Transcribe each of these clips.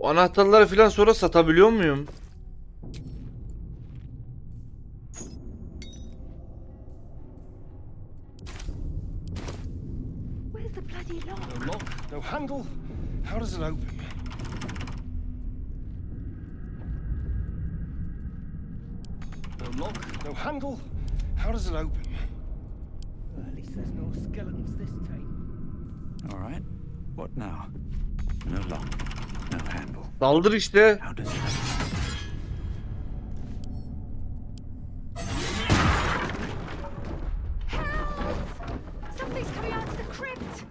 Bu anahtarları falan sonra satabiliyor muyum? Where's the bloody lock? No lock, no handle. How does it open? No lock, no handle. How does it open? Well, at least there's no skeletons this time. All right. What now? No lock. No handle. Daldır işte. How does it... Something's coming out of the crypt.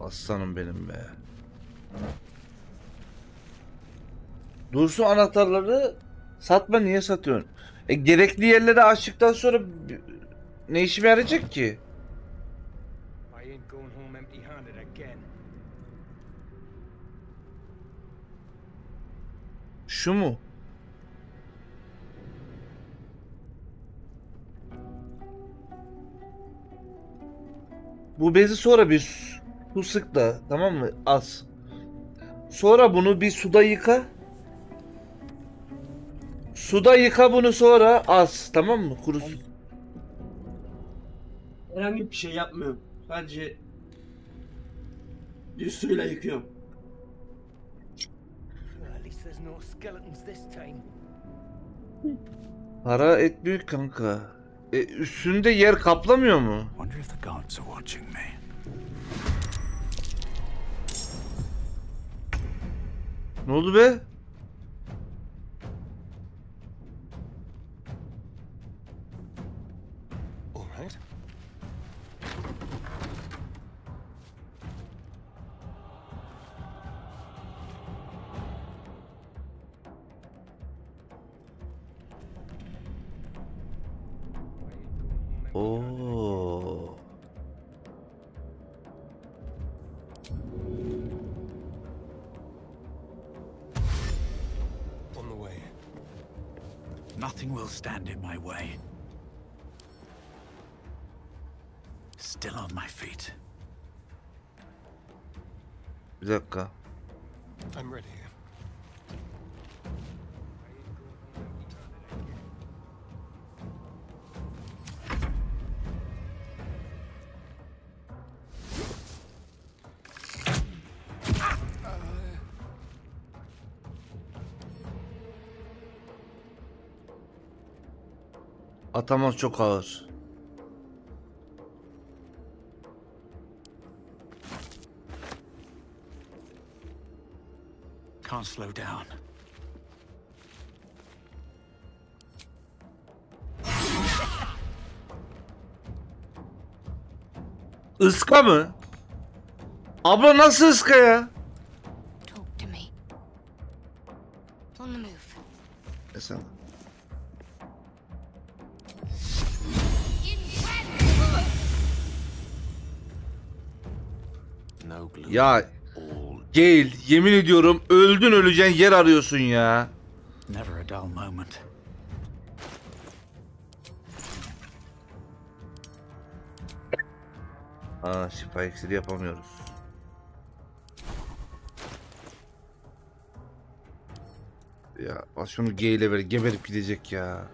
Aslanım benim be. Dursun anahtarları satma niye satıyorsun? E gerekli yerlere açtıktan sonra ne işime yarayacak ki? Şu mu? Bu bezi sonra bir su- sık da tamam mı? Az. Sonra bunu bir suda yıka. Suda yıka bunu sonra az tamam mı? Kurusun. Herhangi bir şey yapmıyorum. Sadece düz suyla yıkıyorum. Para etmiyor kanka. E, üstünde yer kaplamıyor mu? Wonder if the gods are watching me. Ne oldu be? Atamaz çok ağır. Can't slow down. Iska mı? Abla nasıl ıska ya? Ya Gale yemin ediyorum öldün öleceksin yer arıyorsun ya. Never a dull moment. Aa şifa iksiri yapamıyoruz. Ya bak şunu Gale'e ver geberip gidecek ya.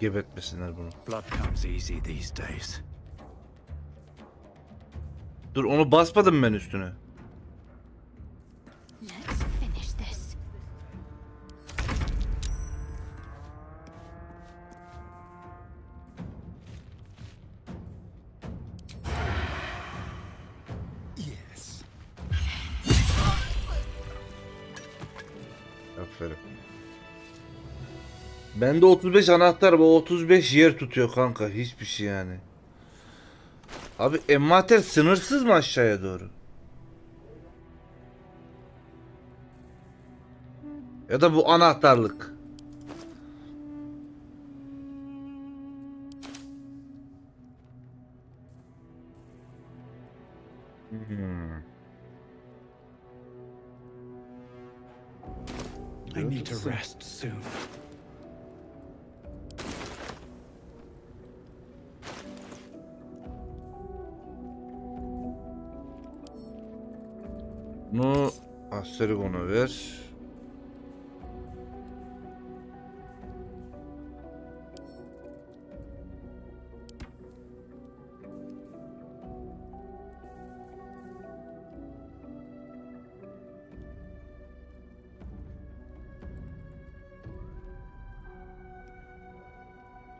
Gebertmesinler bunu. Blood comes easy these days. Dur onu basmadım ben üstüne. Bende 35 anahtar ve 35 yer tutuyor kanka. Hiçbir şey yani. Abi envanter sınırsız mı aşağıya doğru? Ya da bu anahtarlık. Hmm. I need to rest soon. Bunu Astergon'a ver.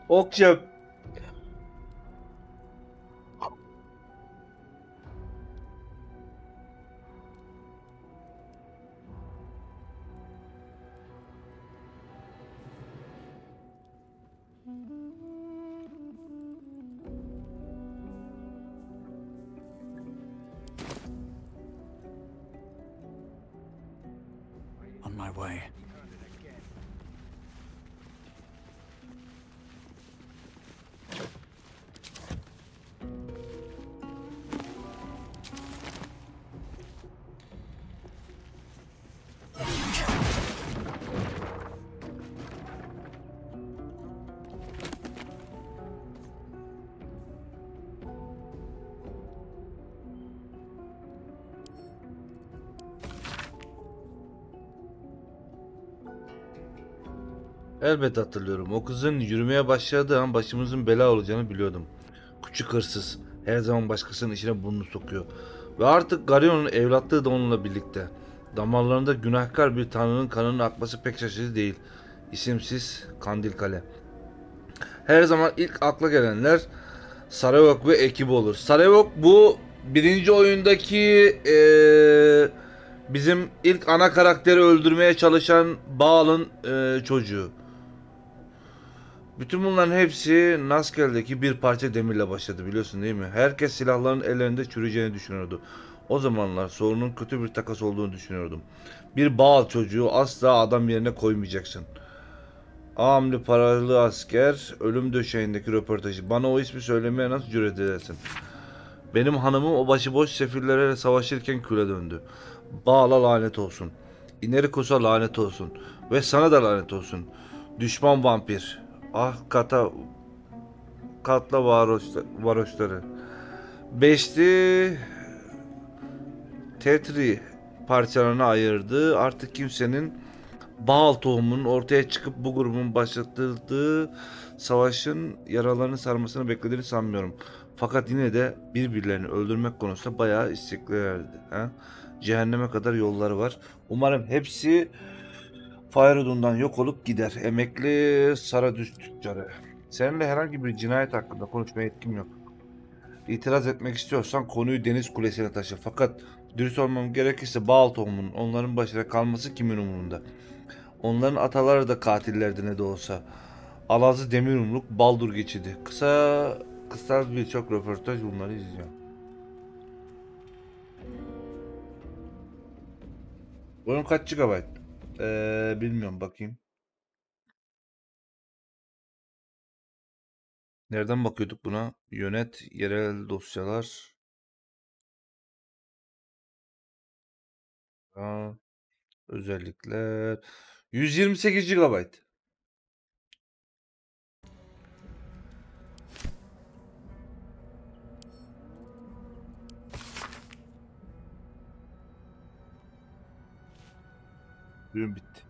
Okçam. Elbet hatırlıyorum. O kızın yürümeye başladığı an başımızın bela olacağını biliyordum. Küçük hırsız. Her zaman başkasının işine burnunu sokuyor. Ve artık Garion'un evlatlığı da onunla birlikte. Damarlarında günahkar bir tanrının kanının akması pek şaşırtıcı değil. İsimsiz Kandil Kale. Her zaman ilk akla gelenler Sarayok ve ekibi olur. Sarayok bu birinci oyundaki eee, bizim ilk ana karakteri öldürmeye çalışan Baal'ın eee, çocuğu. Bütün bunların hepsi Naskel'deki bir parça demirle başladı biliyorsun değil mi? Herkes silahların ellerinde çürüyeceğini düşünüyordu. O zamanlar sorunun kötü bir takas olduğunu düşünüyordum. Bir Baal çocuğu asla adam yerine koymayacaksın. Amli paralı asker ölüm döşeğindeki röportajı. Bana o ismi söylemeye nasıl cüret edersin? Benim hanımım o başıboş sefillerle savaşırken küle döndü. Bağla lanet olsun. İnerikos'a lanet olsun. Ve sana da lanet olsun. Düşman vampir. Ah kata katla varoşta, varoşları. Beşli Tetri parçalarına ayırdı. Artık kimsenin Baal tohumunun ortaya çıkıp bu grubun başlattığı savaşın yaralarını sarmasını beklediğini sanmıyorum. Fakat yine de birbirlerini öldürmek konusunda bayağı isteklilerdi. Ha? Cehenneme kadar yolları var. Umarım hepsi Fayrudun'dan yok olup gider. Emekli Saradüz tüccarı. Seninle herhangi bir cinayet hakkında konuşmaya yetkim yok. İtiraz etmek istiyorsan konuyu deniz kulesine taşı. Fakat dürüst olmam gerekirse Baal onların başına kalması kimin umurunda? Onların ataları da katillerdi ne de olsa. Alazı demir yumruk baldur geçidi. Kısa kısa birçok röportaj bunları izliyorum. Oyun kaç GB? Ee, bilmiyorum bakayım. Nereden bakıyorduk buna? Yönet, yerel dosyalar. Aa, özellikler. 128 GB. Ürün bitti.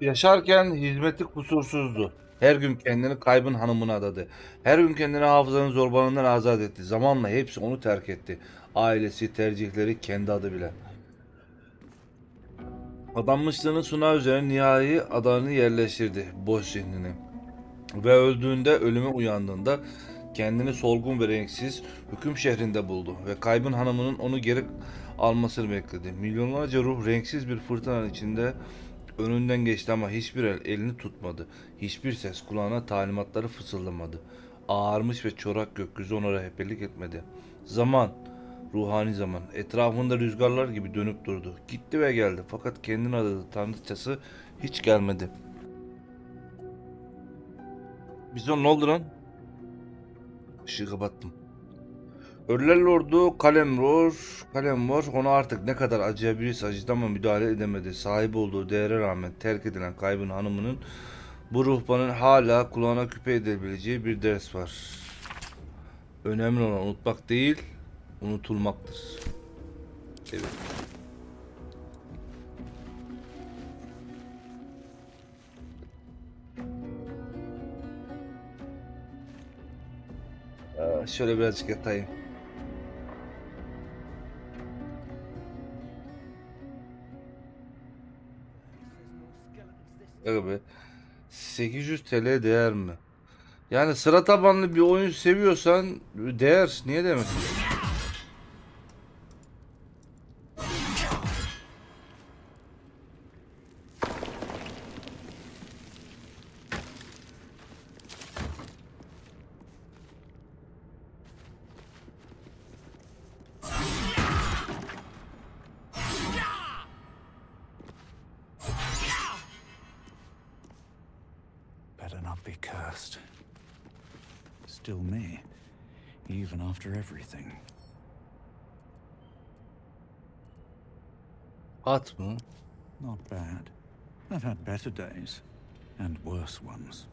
Yaşarken hizmeti kusursuzdu. Her gün kendini kaybın hanımına adadı. Her gün kendini hafızanın zorbalığından azat etti. Zamanla hepsi onu terk etti. Ailesi, tercihleri, kendi adı bile. Adanmışlığını sunağı üzerine nihai adını yerleştirdi. Boş zihnini. Ve öldüğünde, ölüme uyandığında kendini solgun ve renksiz hüküm şehrinde buldu ve kaybın hanımının onu geri almasını bekledi. Milyonlarca ruh renksiz bir fırtınanın içinde önünden geçti ama hiçbir el elini tutmadı. Hiçbir ses kulağına talimatları fısıldamadı. Ağarmış ve çorak gökyüzü ona rehberlik etmedi. Zaman, ruhani zaman, etrafında rüzgarlar gibi dönüp durdu. Gitti ve geldi fakat kendini aradığı tanrıçası hiç gelmedi. Bizon ne oldu lan? Işığı kapattım. Ölüler Lordu Kalemror, Kalemror ona artık ne kadar acıyabilirse acıdı ama müdahale edemedi. Sahip olduğu değere rağmen terk edilen kaybın hanımının bu ruhbanın hala kulağına küpe edebileceği bir ders var. Önemli olan unutmak değil, unutulmaktır. Evet. Aa, Şöyle birazcık yatayım. Evet be. 800 TL değer mi? Yani sıra tabanlı bir oyun seviyorsan değer. Niye demesin? Be cursed. Still me, even after everything. At? Not bad. I've had better days, and worse ones.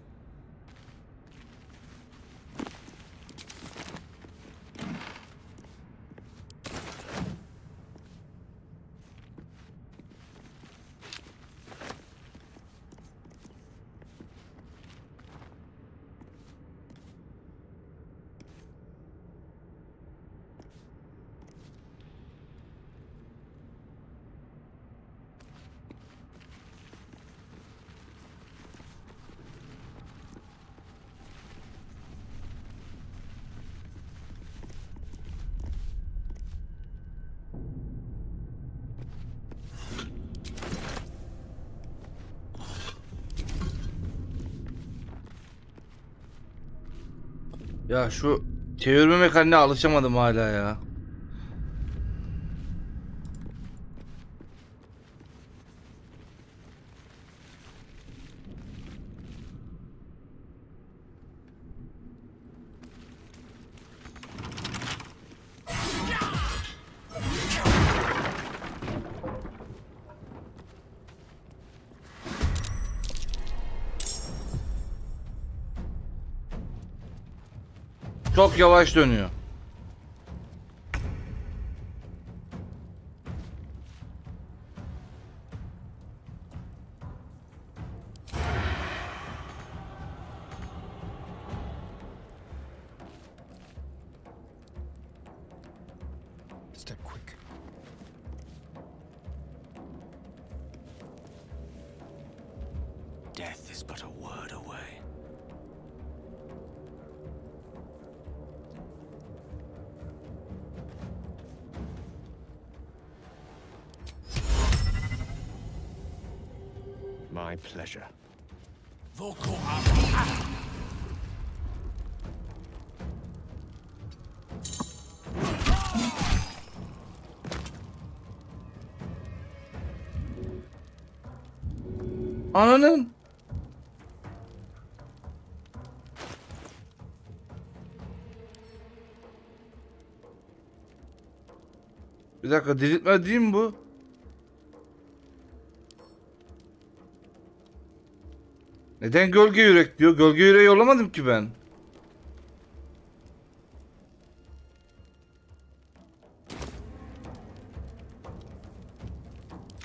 Ya şu çevirme mekaniğine alışamadım hala ya. Yavaş dönüyor. Bir dakika diriltme değil mi bu? Neden gölge yürek diyor? Gölge yüreği yollamadım ki ben.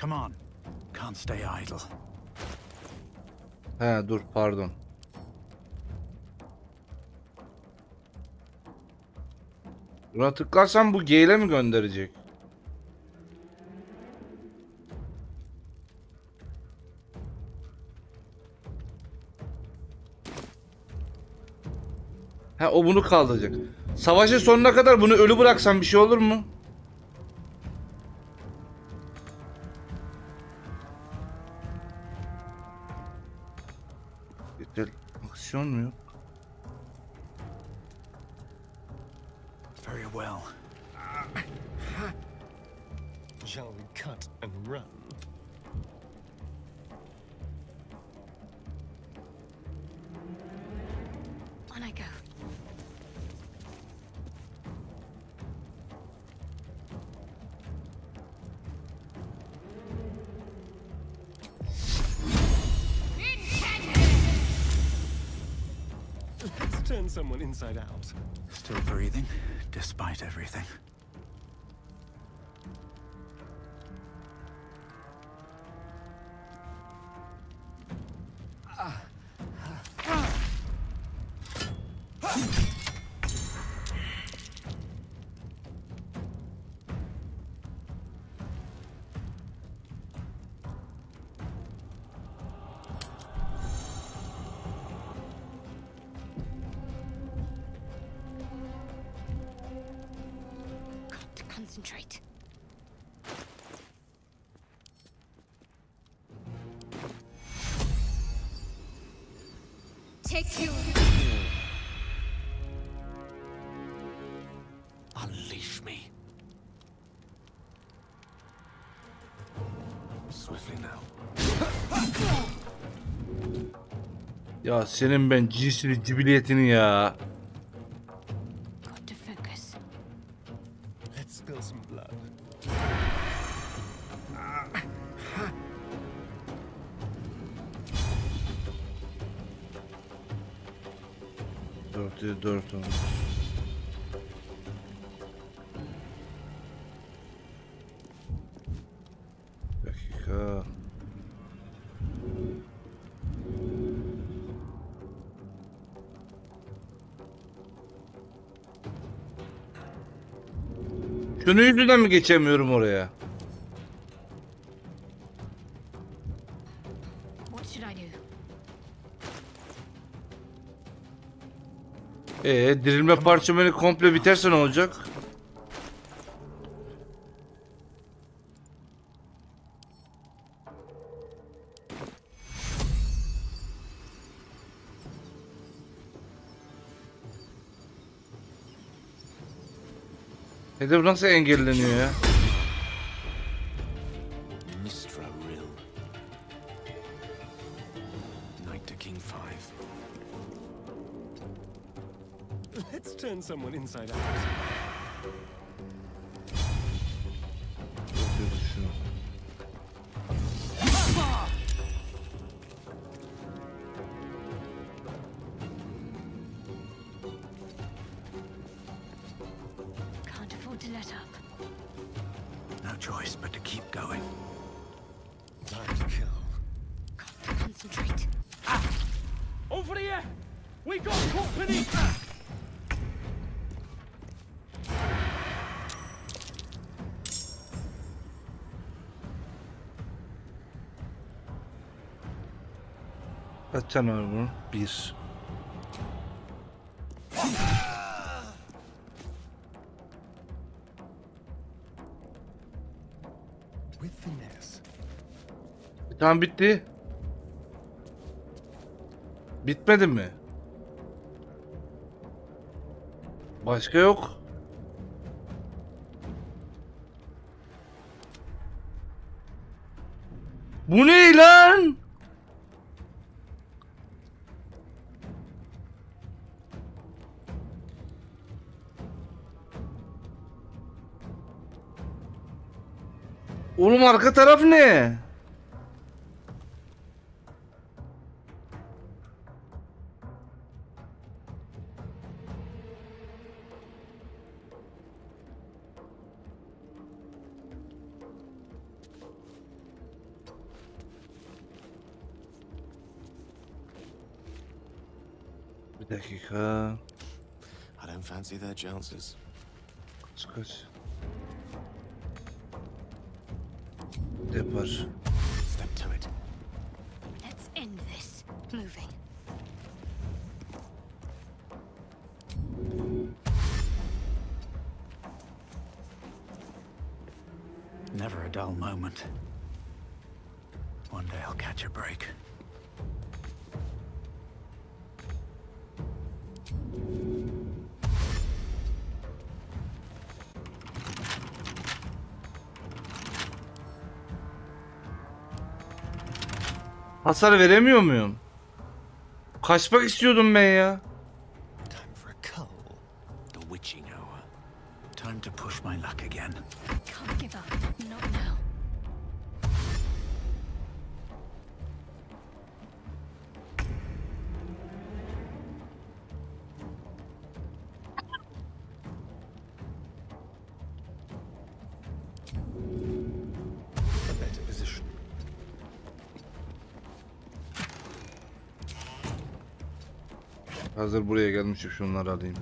Come on. Can't stay idle. He dur pardon. Buna tıklarsam bu G ile mi gönderecek? O bunu kaldıracak. Savaşın sonuna kadar bunu ölü bıraksam bir şey olur mu? Yeter. Aksiyon mu yok? Very well. Shall we cut and run? Someone inside out. Still breathing, despite everything. Ya senin ben cinsini cibiliyetini ya. Yüzünden mi geçemiyorum oraya? Ee, dirilme parçamanı komple biterse ne olacak? Nasıl engelleniyor ya? Mistra Rill. Knight to King 5. Let's turn someone inside out. Tane var bunun? Bir. Tamam bitti. Bitmedi mi? Başka yok. Bu ne lan? Oğlum arka taraf ne? Bir dakika. I don't fancy their chances. Kaç kaç. Depar. Step to it. Let's end this. Moving. Never a dull moment. One day I'll catch a break. Hasar veremiyor muyum? Kaçmak istiyordum ben ya. Hazır buraya gelmişim şunları alayım.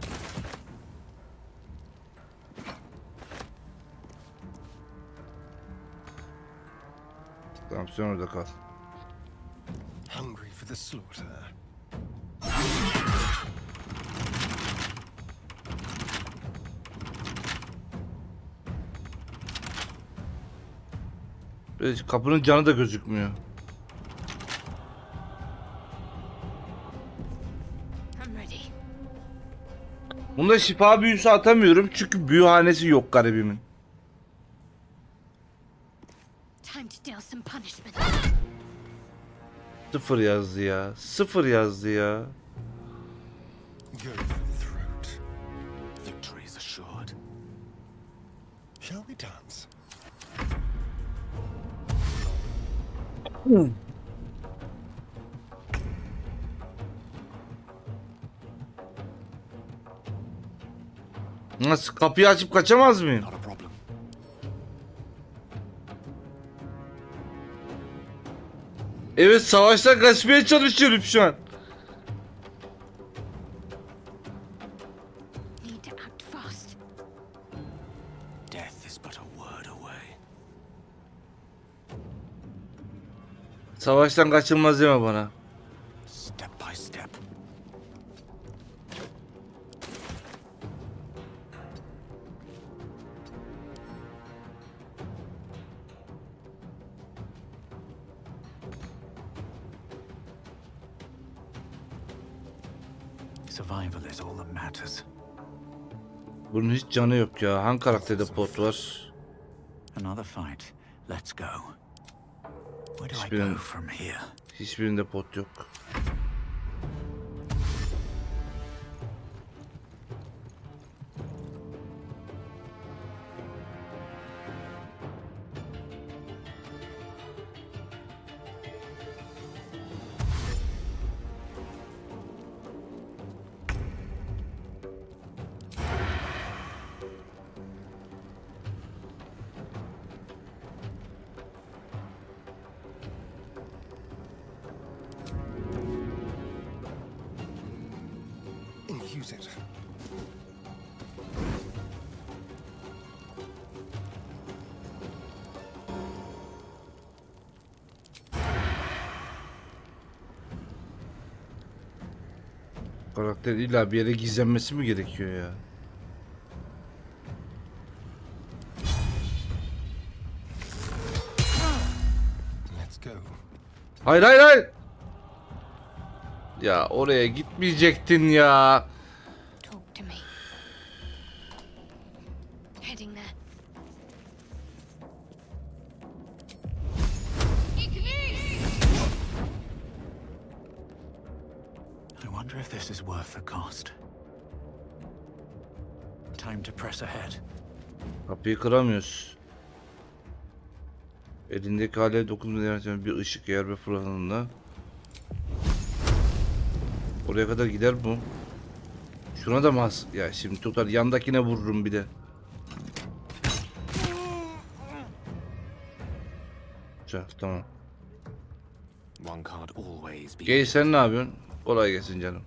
Tamam sen orada kal. Hungry for the slaughter. Kapının canı da gözükmüyor. Bunda şifa büyüsü atamıyorum çünkü büyühanesi yok garibimin. Sıfır yazdı ya. Sıfır yazdı ya. Kapıyı açıp kaçamaz mıyım? Evet savaştan kaçmaya çalışıyorum şu an. Need to act fast. Death is but a word away. Savaştan kaçılmaz deme bana. Survival is all that matters. Bunun hiç canı yok ya. Hangi karakterde pot var? Another fight. Let's go. Where do I go from here? Hiçbirinde pot yok. Karakter illa bir yere gizlenmesi mi gerekiyor ya? Hayır hayır hayır. Ya oraya gitmeyecektin ya. Kıramıyoruz. Elindeki alev dokunmayan bir ışık yer ve fırlanında. Oraya kadar gider bu. Şuna da mas. Ya şimdi tutar yandakine vururum bir de. Güzel tamam. Gey sen ne yapıyorsun? Kolay gelsin canım.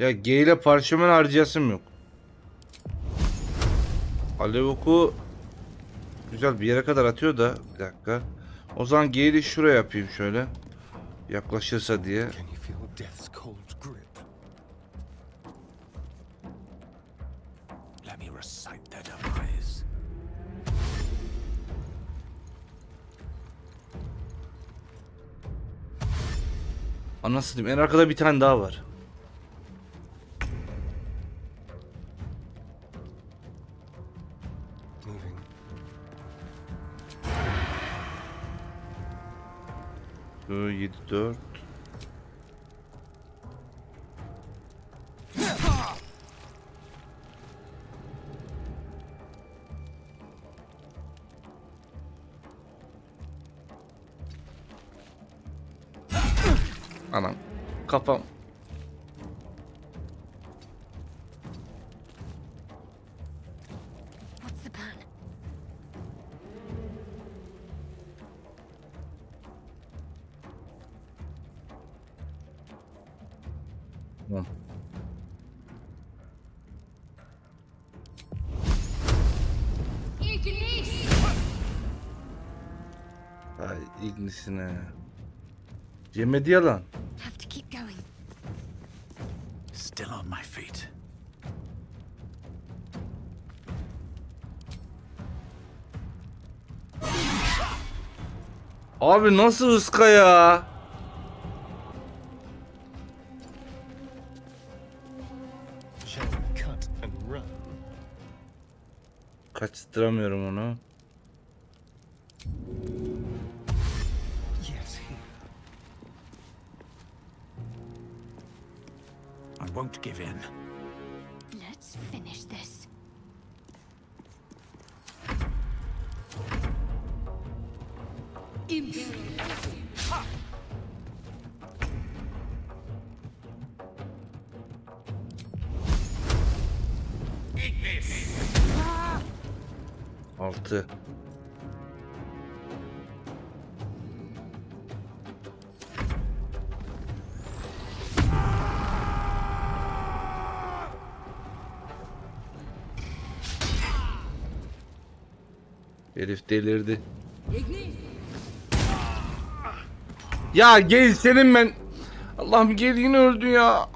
Ya G ile parşömen harcayasım yok. Alev oku güzel bir yere kadar atıyor da bir dakika. O zaman G ile şuraya yapayım şöyle. Yaklaşırsa diye. Anasını diyeyim en arkada bir tane daha var. 4. Yemedi yalan. Have to keep going. Still on my feet. Abi nasıl ıska ya? Shall we cut and run? Kaçtıramıyorum onu. Won't give in. Let's finish this. Altı. Herif delirdi. Ya gel senin ben. Allah'ım gel yine öldü ya.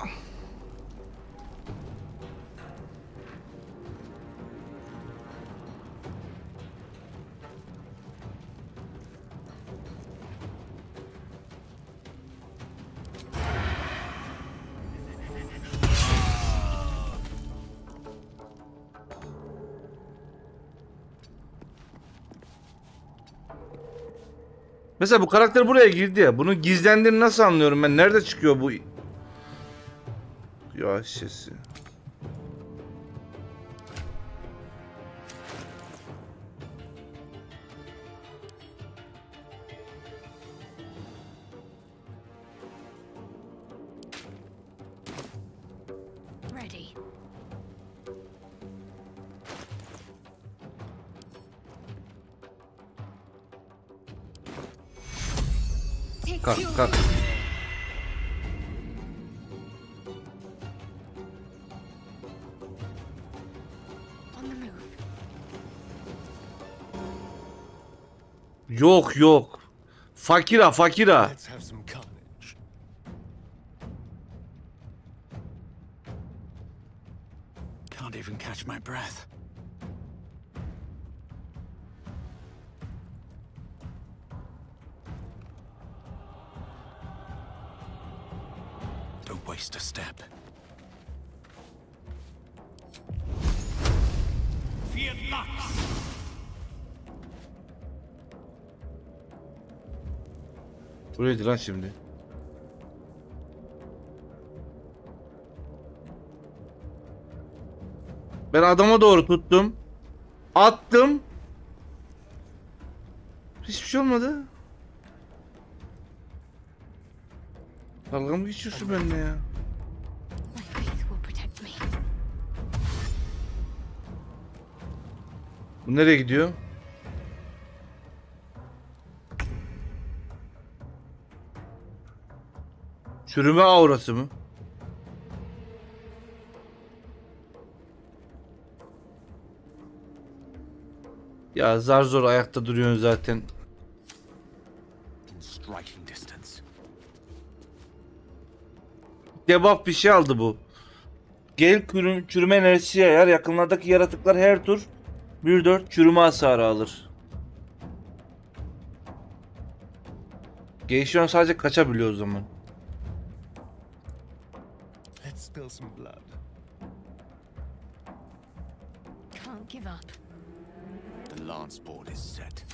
Mesela bu karakter buraya girdi ya. Bunun gizlendiğini nasıl anlıyorum ben? Nerede çıkıyor bu? Ya şişesi. Kalk kalk. Yok yok. Fakira fakira. Buraydı lan şimdi. Ben adama doğru tuttum. Attım. Hiçbir şey olmadı. Dalga mı geçiyorsun benimle ya? Bu nereye gidiyor? Çürüme aurası mı? Ya zar zor ayakta duruyorsun zaten. Debuff bir şey aldı bu. Gel çürüm, çürüme enerjisi yayar. Yakınlardaki yaratıklar her tur 1-4 çürüme hasarı alır. An sadece kaçabiliyor o zaman. Let's spill some blood. Can't give up. The lance board is set.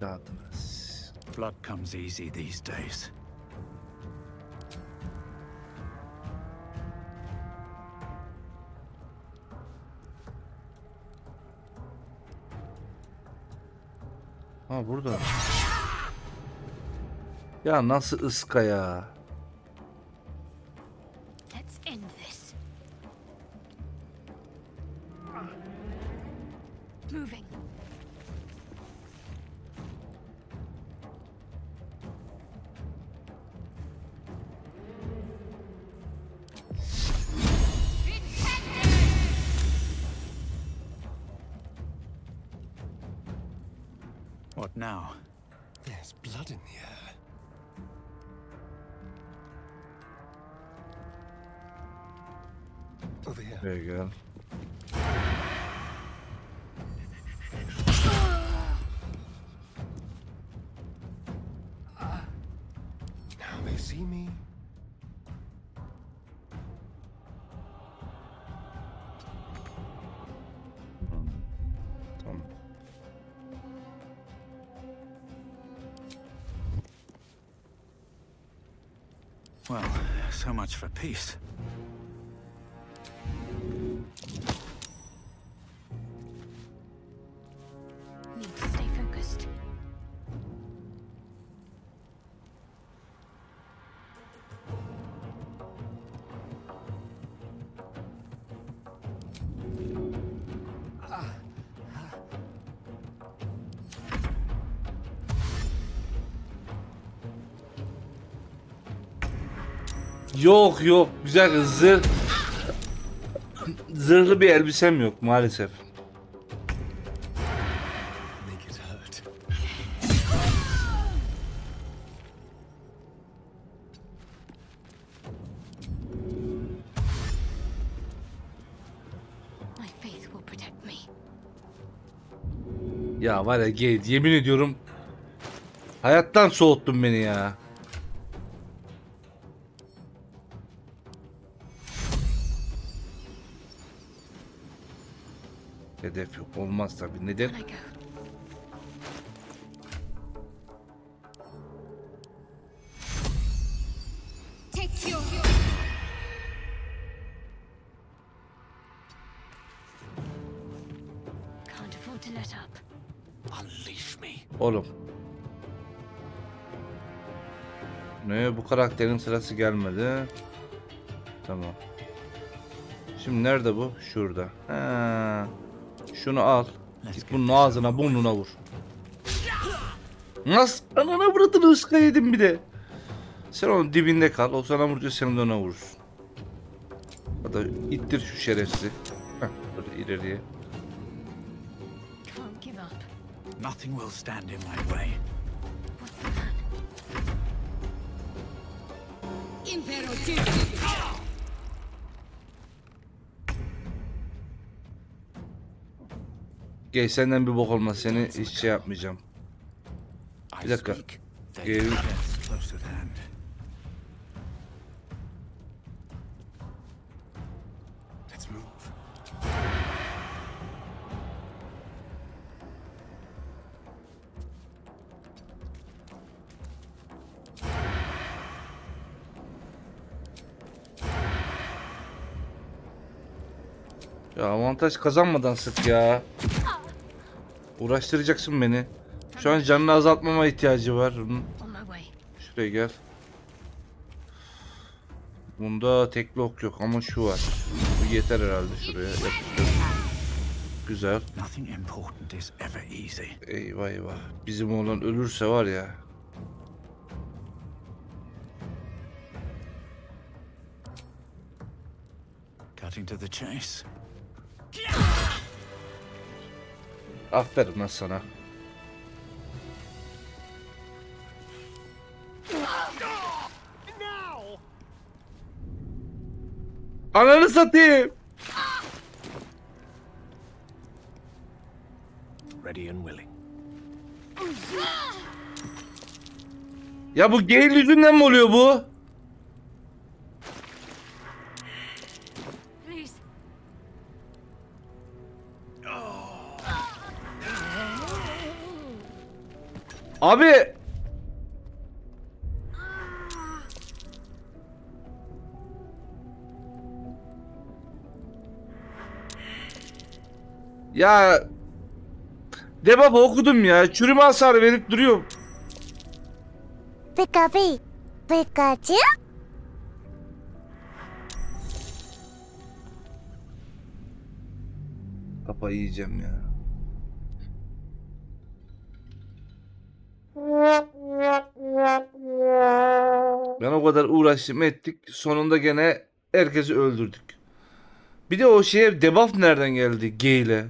Dağıtınız. Blood comes easy these days. Ha burada. Ya nasıl ıska ya? For peace. Yok yok güzel zırh zırhlı bir elbisem yok maalesef. Make it hurt. My faith will protect me. Ya var ya Gate yemin ediyorum hayattan soğuttun beni ya. Hedef yok olmaz tabi neden? Can I go? Take your. Can't afford to let up. Unleash me. Oğlum. Ne bu karakterin sırası gelmedi. Tamam. Şimdi nerede bu? Şurada. Ha. Şunu al. Git bunun ağzına burnuna vur. Nasıl? Anana vurdun ıska yedim bir de. Sen onun dibinde kal. O sana vurunca sen de ona vurursun. Ya da ittir şu şerefsizi. Heh, böyle ileriye. Nothing will stand in my way. What's Gel senden bir bok olmaz. Seni hiç şey yapmayacağım. Bir dakika. Gel. Ya avantaj kazanmadan sık ya. Uğraştıracaksın beni. Şu an canını azaltmama ihtiyacı var. Şuraya gel. Bunda tek blok yok ama şu var. Bu yeter herhalde şuraya. Yapıştır. Güzel. Eyvah eyvah. Bizim oğlan ölürse var ya. Cutting to the chase. Aferin lan sana. Ananı satayım. Ready and willing. Ya bu Gale yüzünden mi oluyor bu? Abi. Ya Debaba okudum ya. Çürüme hasarı verip duruyor. Pika Pig. Pikachu? Kafayı yiyeceğim ya. Ben o kadar uğraştım ettik. Sonunda gene herkesi öldürdük. Bir de o şeye debuff nereden geldi? G ile.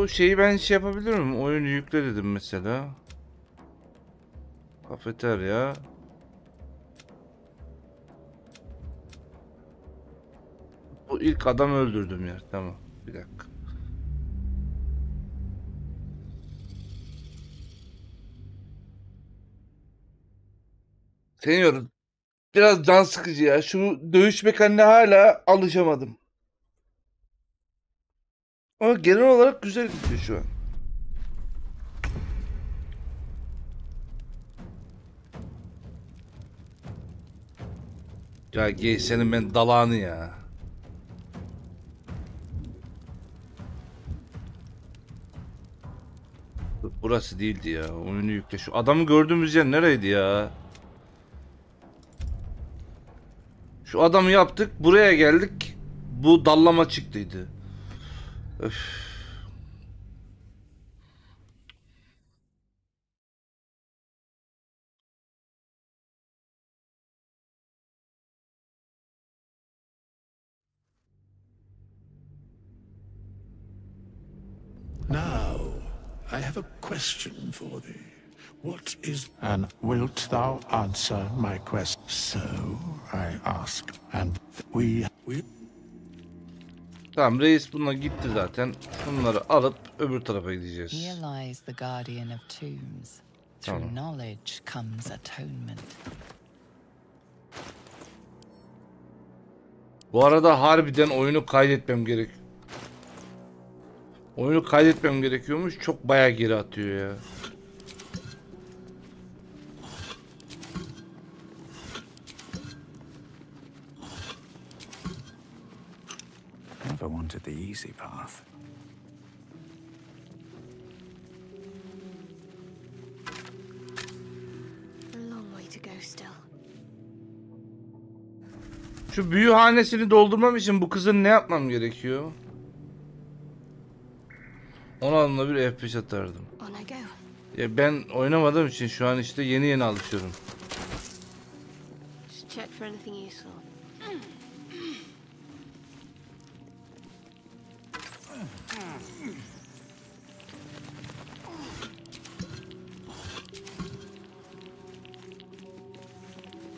Bu şeyi ben şey yapabilir miyim? Oyunu yükle dedim mesela. Kafeterya. Bu ilk adam öldürdüm yer. Tamam. Bir dakika. Seniyorum. Biraz can sıkıcı ya. Şu dövüş mekaniğine hala alışamadım. Ama genel olarak güzel gidiyor şu an. Ya gey senin ben dalağını ya. Burası değildi ya. Oyunu yükle. Şu adamı gördüğümüz yer nereydi ya? Şu adamı yaptık. Buraya geldik. Bu dallama çıktıydı. Öf. Now, I have a question for thee. What is... And wilt thou answer my question? So, I ask. And we... We... Tamam reis bununla gitti zaten. Şunları alıp öbür tarafa gideceğiz. Lies the guardian of tombs. Through knowledge comes atonement. Bu arada harbiden oyunu kaydetmem gerek. Oyunu kaydetmem gerekiyormuş. Çok bayağı geri atıyor ya. Wanted the easy path. A long way to go still. Şu büyü hanesini doldurmam için bu kızın ne yapmam gerekiyor? Ona adına bir F5 atardım. Ya ben oynamadığım için şu an işte yeni yeni alışıyorum. Just check for anything useful.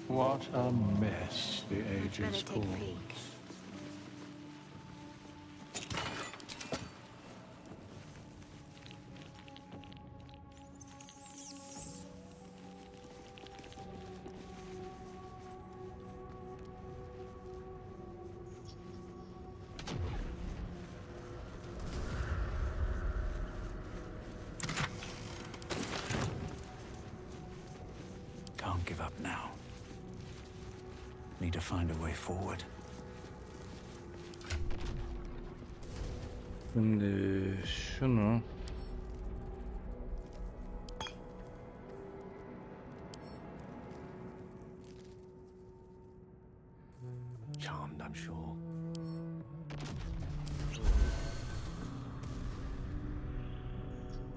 What a mess the Better ages take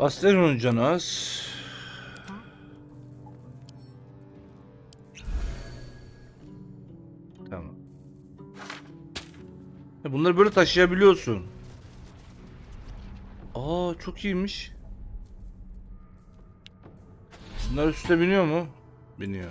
Asteron canı az. Tamam. Bunları böyle taşıyabiliyorsun. Aa çok iyiymiş. Bunlar üstte biniyor mu? Biniyor.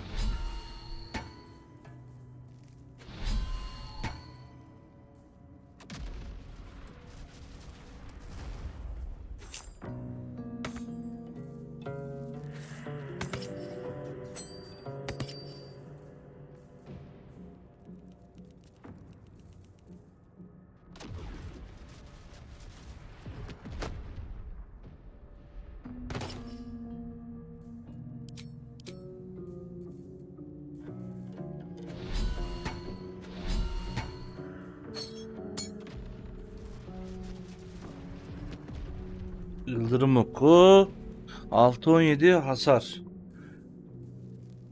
6-17 hasar.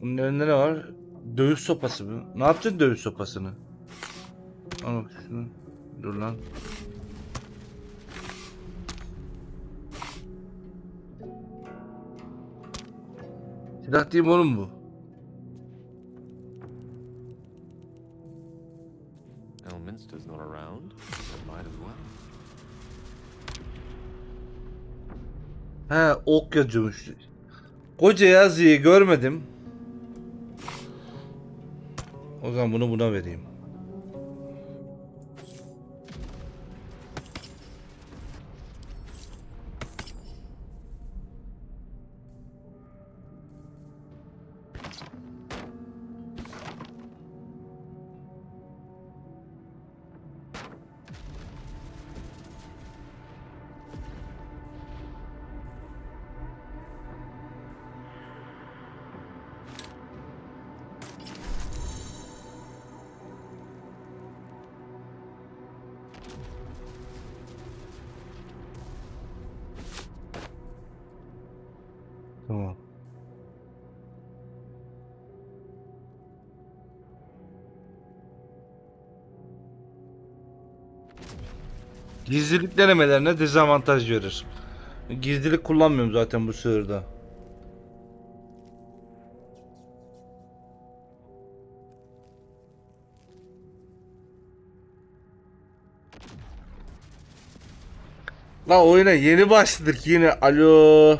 Bunun elinde ne var? Dövüş sopası mı? Ne yaptın dövüş sopasını? Al bak şunu. Dur lan. Silah değil mi oğlum bu? He ok yazıyormuş. Koca yazıyı görmedim. O zaman bunu buna vereyim. Denemelerine dezavantaj verir. Gizlilik kullanmıyorum zaten bu sığırda. La oyuna yeni başladık yine. Alo.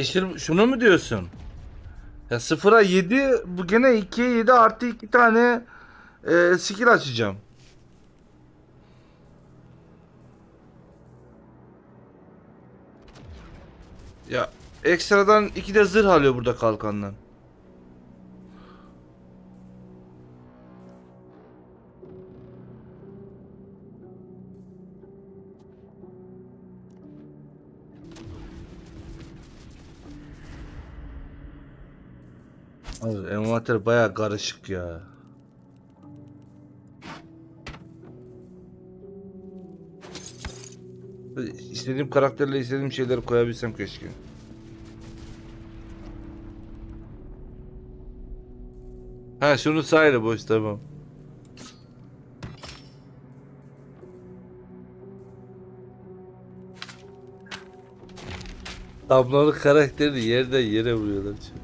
Yeşil şunu mu diyorsun? Ya 0'a 7 bu gene 2'ye 7 artı 2 tane e, skill açacağım. Ya ekstradan 2 de zırh alıyor burada kalkandan. Envanter baya karışık ya. İstediğim karakterle istediğim şeyleri koyabilsem keşke. Ha şunu sayre boş tamam. Tablonun karakteri yerden yere vuruyorlar. çünkü.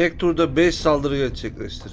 Tek turda 5 saldırı gerçekleştir.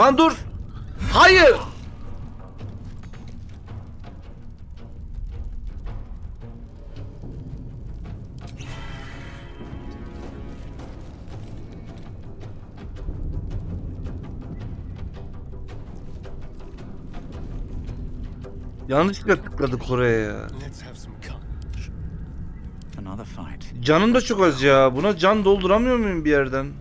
Lan dur. Hayır. Yanlışlıkla tıkladık oraya ya. Canım da çok az ya. Buna can dolduramıyor muyum bir yerden?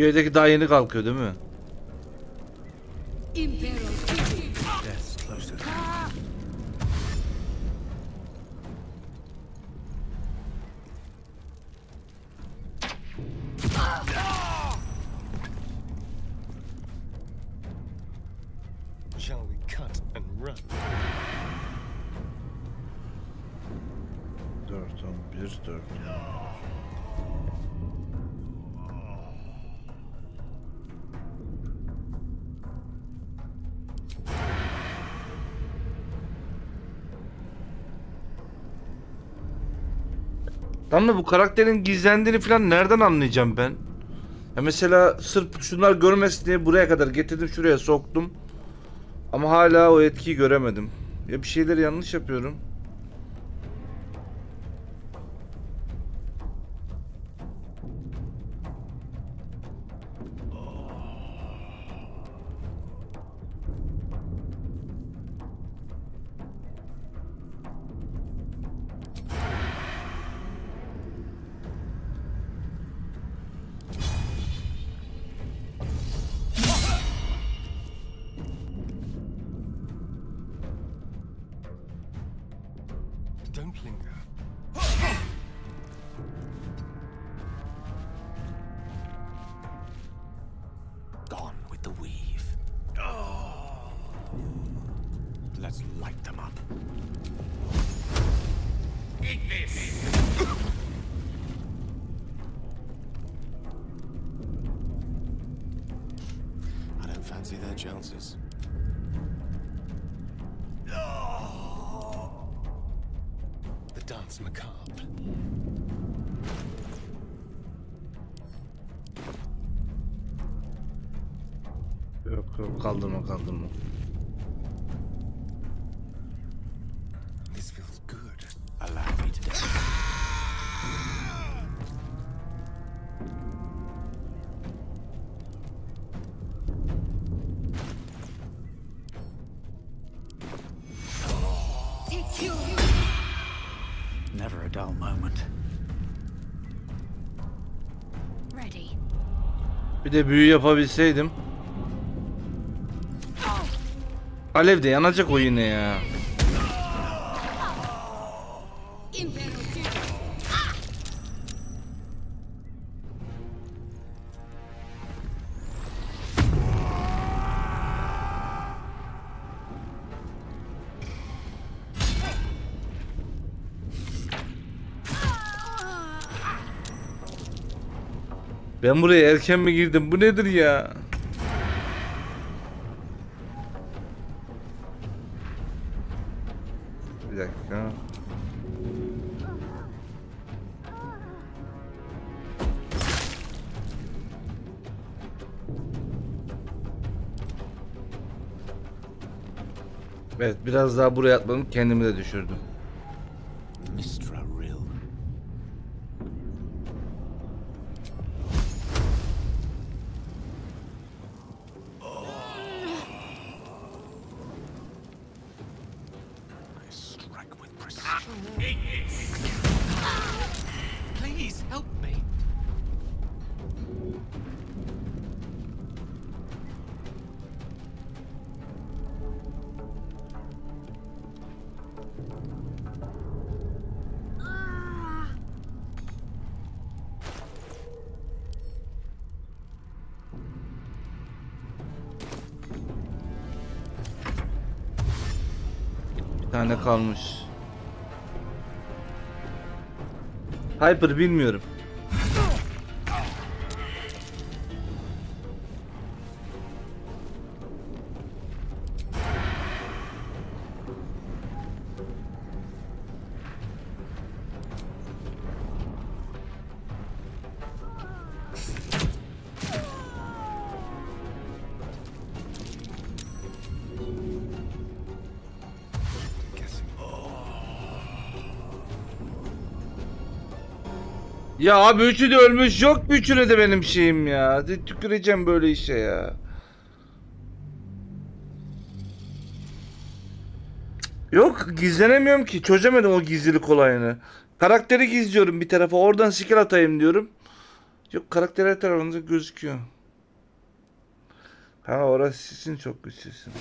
Üyedeki daha yeni kalkıyor değil mi? Dört on bir dört. Da bu karakterin gizlendiğini falan nereden anlayacağım ben? Ya mesela sırf şunlar görmesin diye buraya kadar getirdim şuraya soktum. Ama hala o etkiyi göremedim. Ya bir şeyleri yanlış yapıyorum. Bir de büyü yapabilseydim. Alev de yanacak o yine ya. Ben buraya erken mi girdim? Bu nedir ya? Bir dakika. Evet biraz daha buraya atladım kendimi de düşürdüm. Kalmış. Hyper bilmiyorum. Ya abi üçü de ölmüş yok mu üçüne de benim şeyim ya. Tüküreceğim böyle işe ya. Yok gizlenemiyorum ki. Çözemedim o gizlilik olayını. Karakteri gizliyorum bir tarafa. Oradan skill atayım diyorum. Yok karakter her tarafında gözüküyor. Ha orası sizin çok güçlüsün.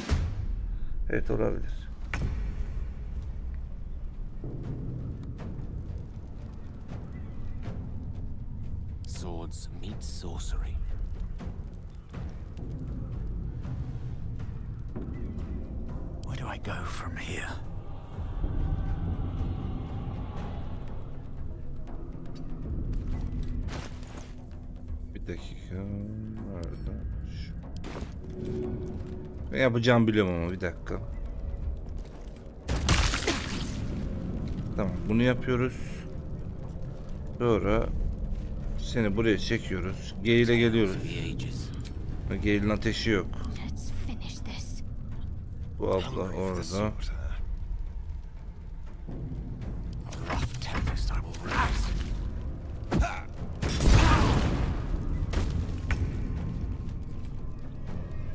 Evet olabilir. swords meets sorcery. Where do I go from here? Bir dakika. Nerede? Ne yapacağımı biliyorum ama bir dakika. Tamam bunu yapıyoruz. Sonra seni buraya çekiyoruz. G ile geliyoruz. Gale'in ateşi yok. Bu abla orada.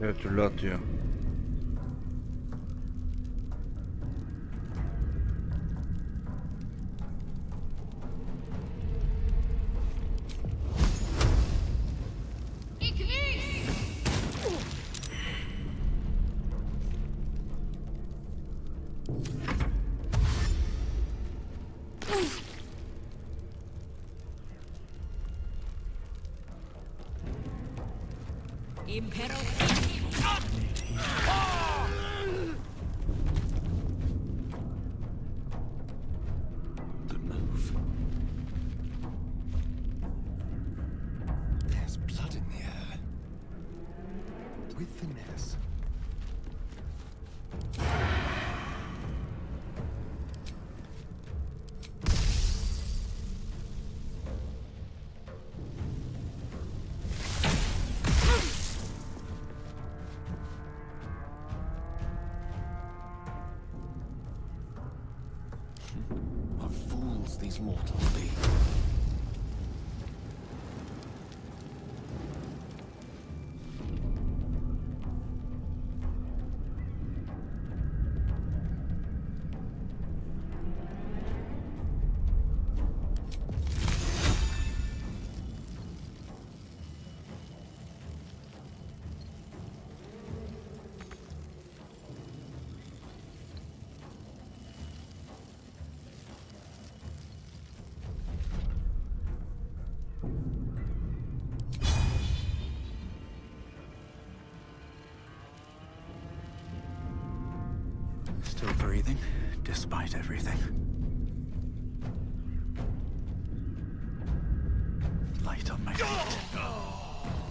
Her türlü atıyor.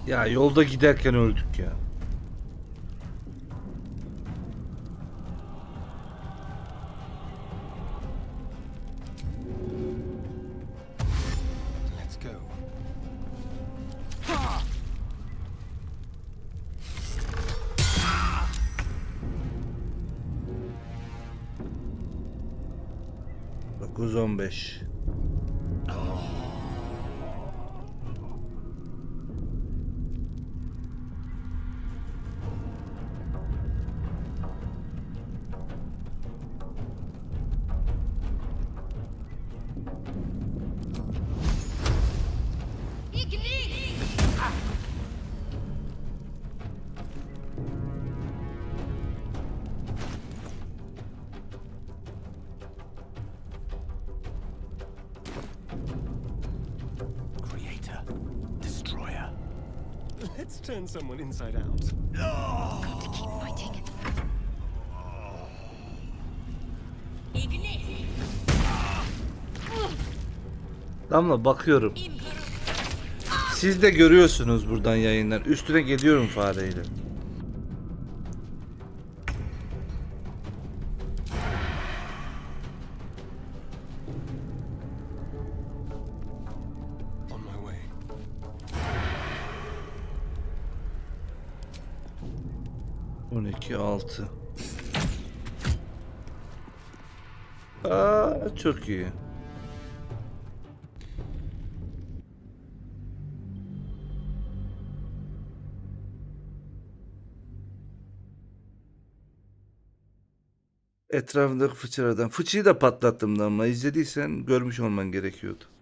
Ya yolda giderken öldük ya. Let's go. Dokuz on beş. İnside out. Got to keep fighting. Damla bakıyorum. Siz de görüyorsunuz buradan yayınlar. Üstüne geliyorum fareyle. 2, 6. Aa, çok iyi. Etrafındaki fıçıradan. Fıçıyı da patlattım da ama izlediysen görmüş olman gerekiyordu.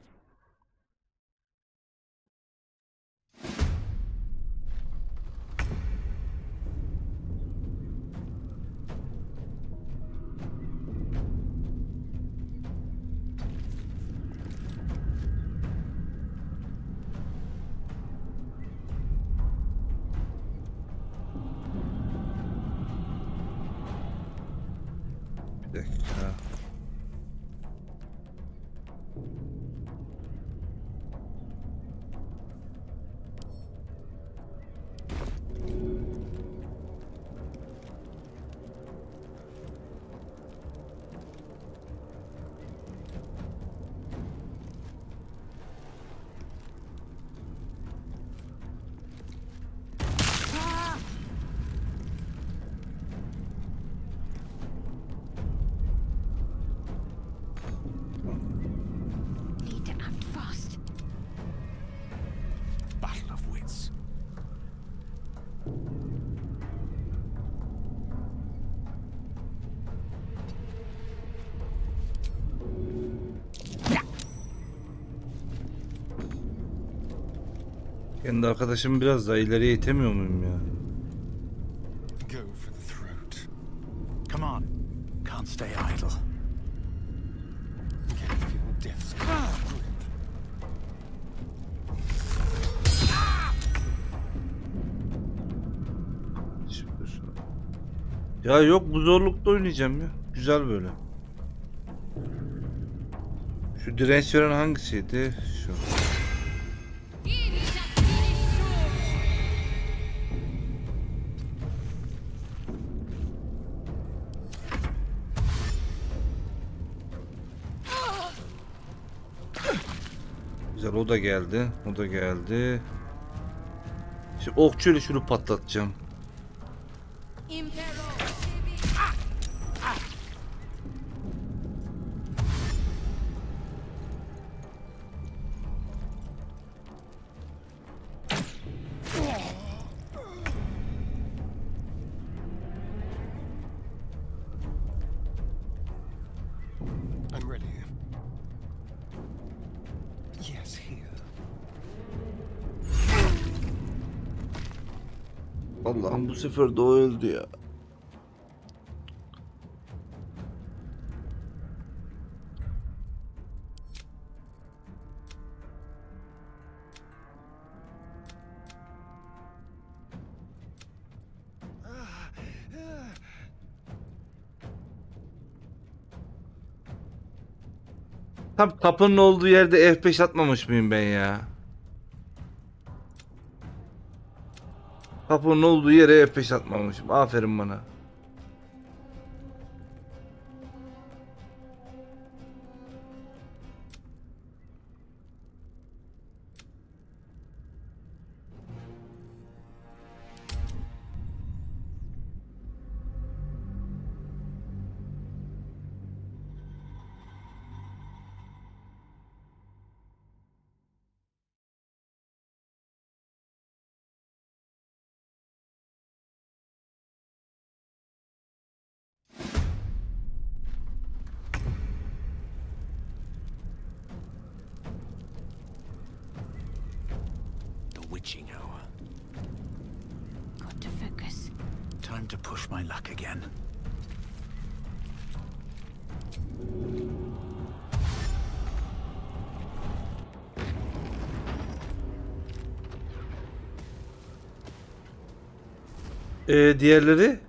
Arkadaşımı biraz daha ileriye itemiyor muyum ya? Come on. Can't stay idle. Ya yok bu zorlukta oynayacağım ya. Güzel böyle. Şu direnç veren hangisiydi? Şu. O da geldi. O da geldi. Şimdi okçuyla şunu patlatacağım. De o öldü ya. Tam kapının olduğu yerde F5 atmamış mıyım ben ya? Kapının olduğu yere F5 atmamışım. Aferin bana. Diğerleri?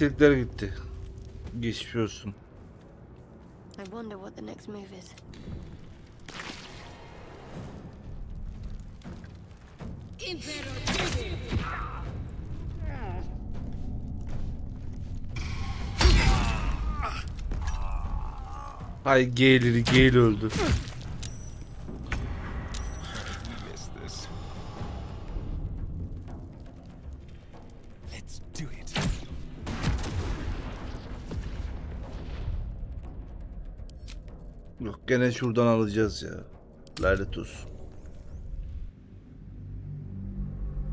Elektrikler gitti. Geçmiş olsun. I wonder what the next move is. Hay Gale'li Gale öldü. Yok gene şuradan alacağız ya. Lanet olsun.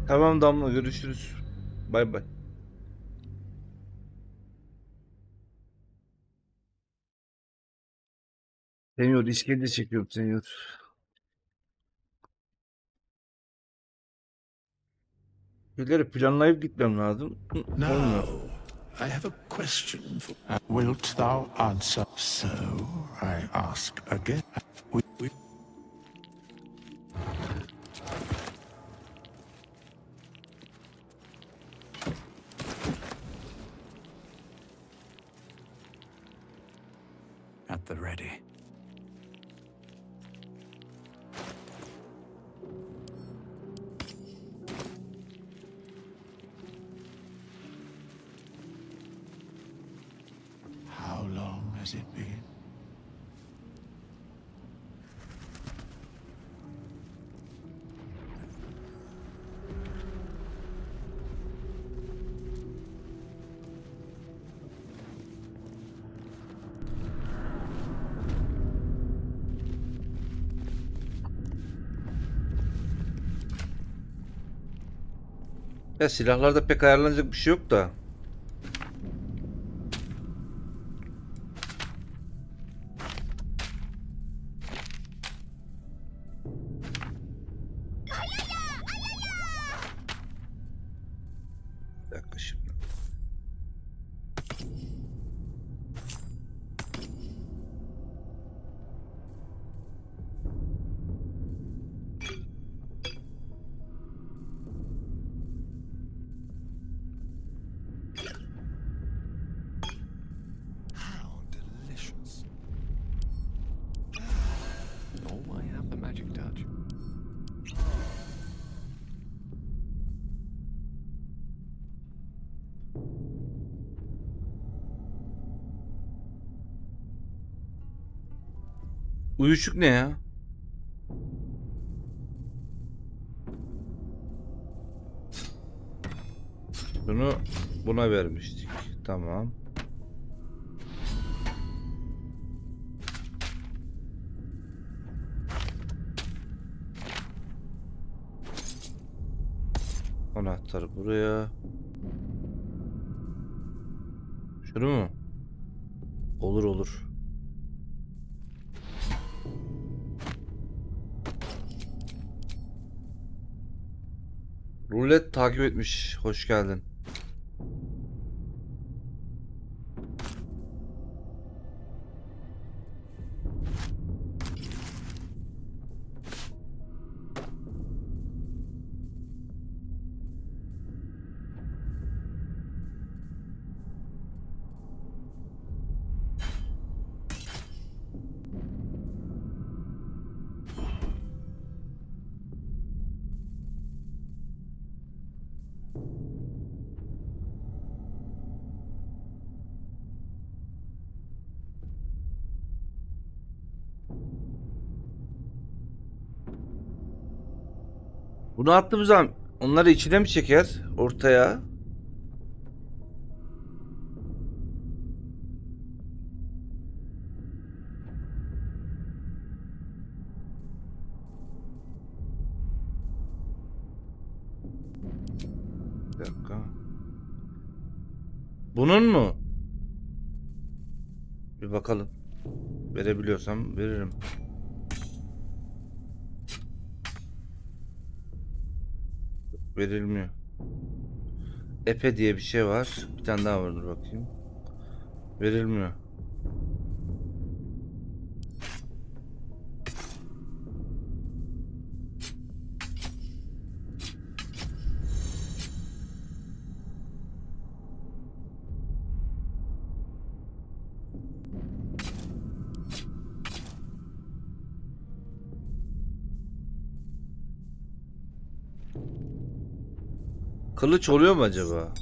Tamam Damla görüşürüz. Bay bay. Senyor işkence çekiyorum senyor. Şeyleri planlayıp gitmem lazım. Olmuyor. I have a question for. Uh, wilt thou answer? So I ask again. We, Ya silahlarda pek ayarlanacak bir şey yok da. Uyuşuk ne ya? Bunu buna vermiştik. Tamam. Anahtar buraya. Takip etmiş. Hoş geldin. Bunu attığımız zaman onları içine mi çeker? Ortaya. Bir. Bunun mu? Bir bakalım. Verebiliyorsam veririm. Verilmiyor. Epe diye bir şey var. Bir tane daha vardır bakayım. Verilmiyor. Kılıç oluyor mu acaba?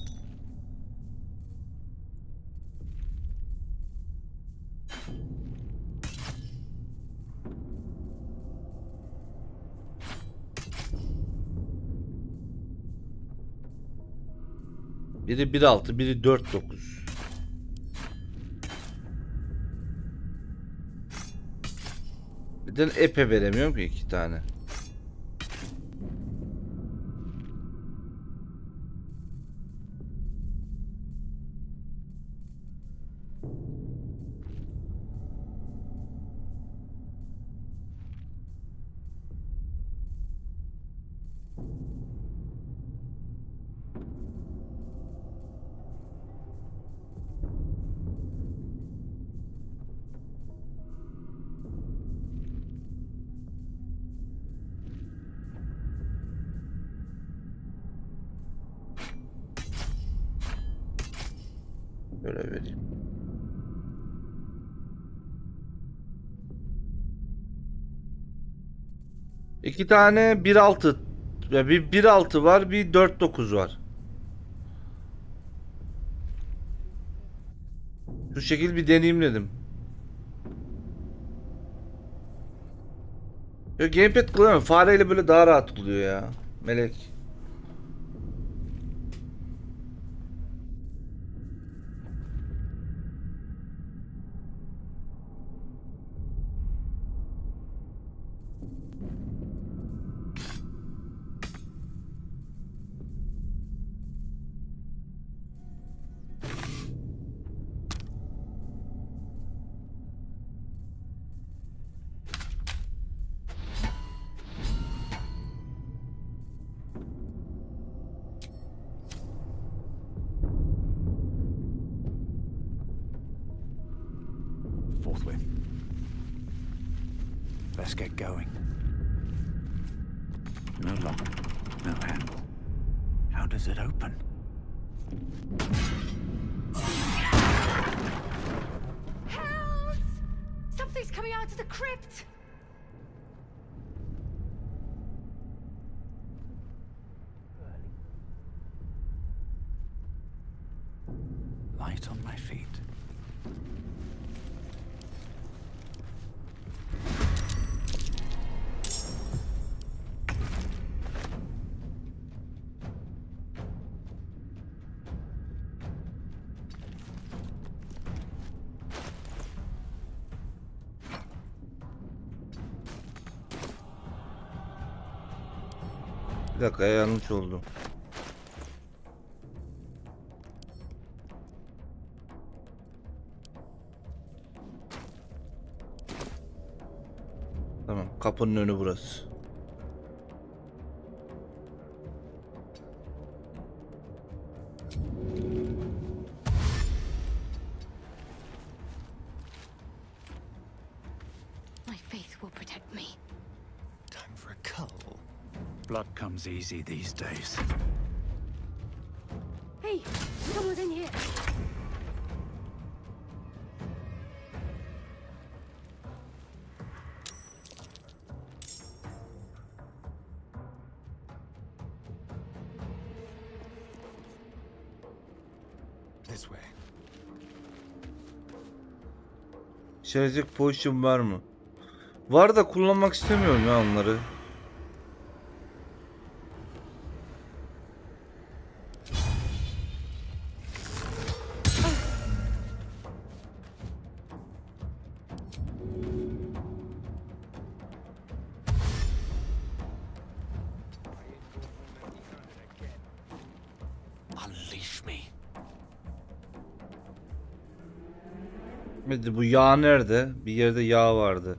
Biri 1.6, biri 4.9. Neden epe veremiyorum ki iki tane? İki tane 1.6 bir 1.6 var bir 4.9 var. Şu şekil bir deneyimledim. Yo, gamepad kullanıyorum. Fareyle böyle daha rahat oluyor ya. Melek. Dakika yanlış oldu. Tamam kapının önü burası. Easy these days. Hey, someone's in here. This way. İçerecek potion var mı? Var da kullanmak istemiyorum ya onları. Yağ nerede? Bir yerde yağ vardı.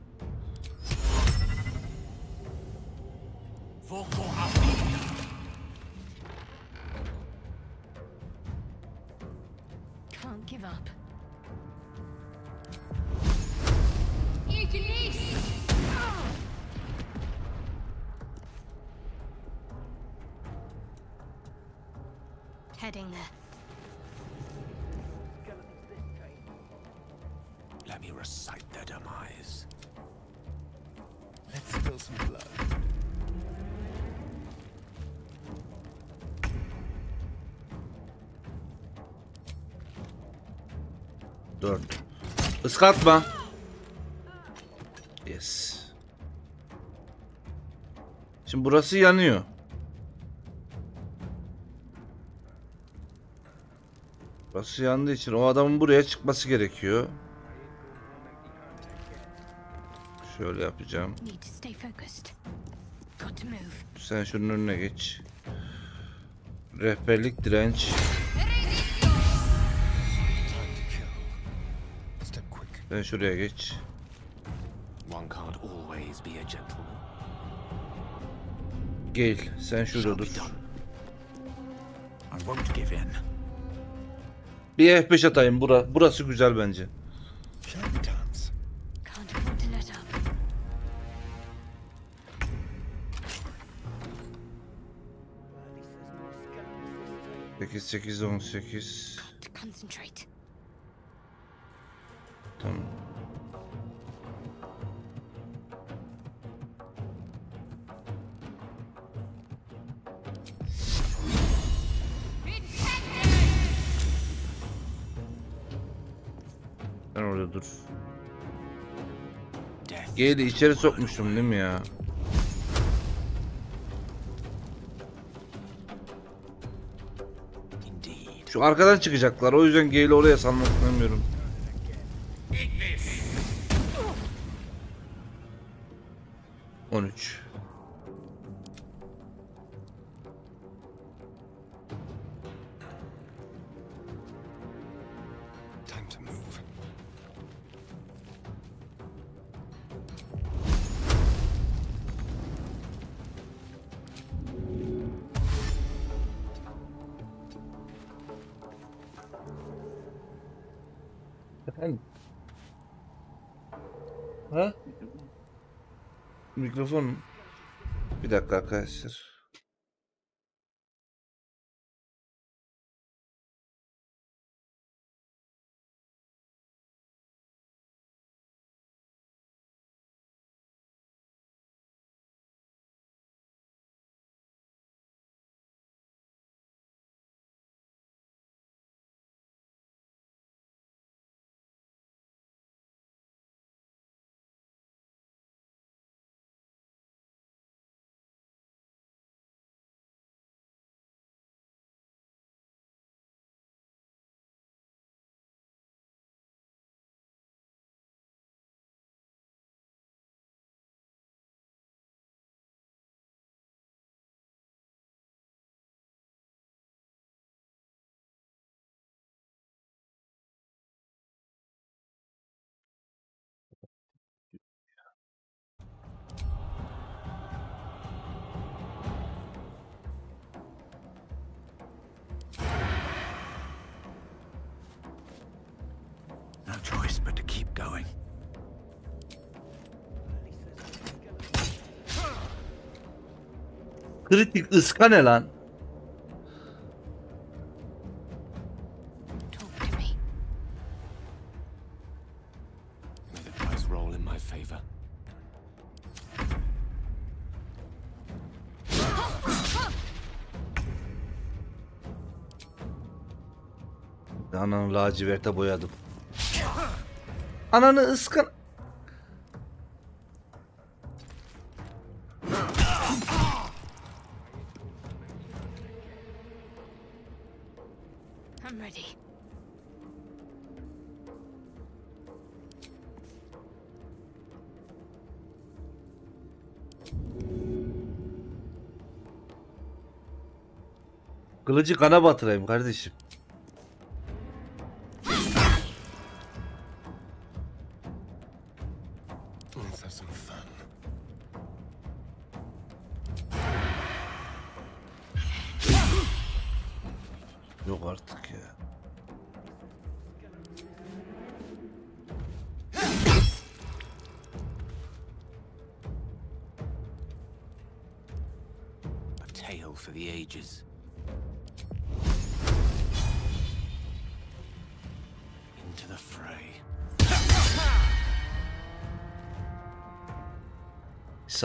Iskatma. Yes. Şimdi burası yanıyor. Burası yandığı için o adamın buraya çıkması gerekiyor. Şöyle yapacağım. Sen şunun önüne geç. Rehberlik direnç. Sen şuraya geç. One can't always be a gentleman. Gel. Sen şurada dur. done. I won't give in. Bir F5 atayım. Bura, burası güzel bence. Shall we dance? Can't şeyi de içeri sokmuştum değil mi ya? Şu arkadan çıkacaklar. O yüzden Gale'i oraya salmak istemiyorum. On üç. Mikrofon. Bir dakika arkadaşlar. Kritik ıska ne lan? Ananı laciverte boyadım. Ananı ıskan... Kılıcı kana batırayım kardeşim.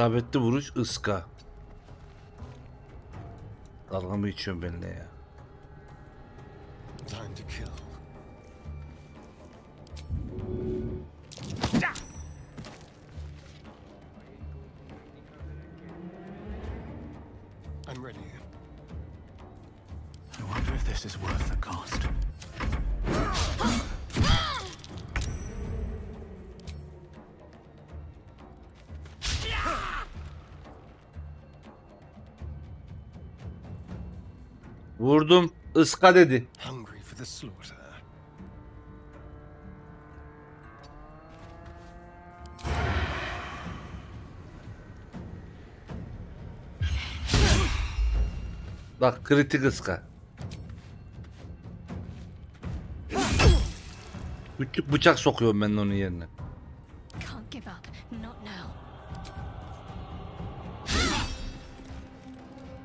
İsabetli vuruş ıska. Dalga mı içiyorsun benimle ya? Vurdum. ıska dedi. Bak kritik ıska. Küçük bıçak sokuyorum ben onun yerine.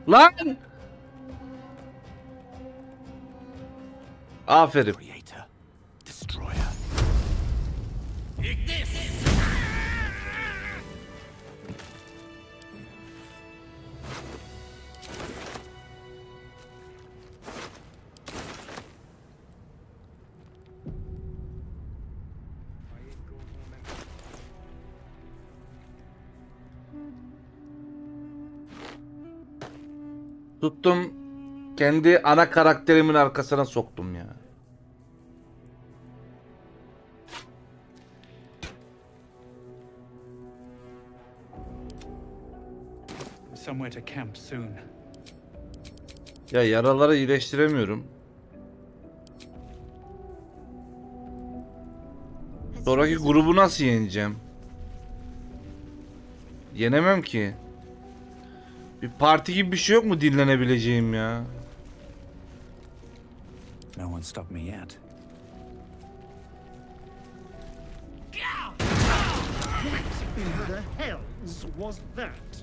Lan! Aferin. Creator. Destroyer. Tuttum. kendi ana karakterimin arkasına soktum camp soon. Ya yaraları iyileştiremiyorum. Sonraki grubu nasıl yeneceğim? Yenemem ki. Bir parti gibi bir şey yok mu dinlenebileceğim ya? No one stopped me yet. The hells was that?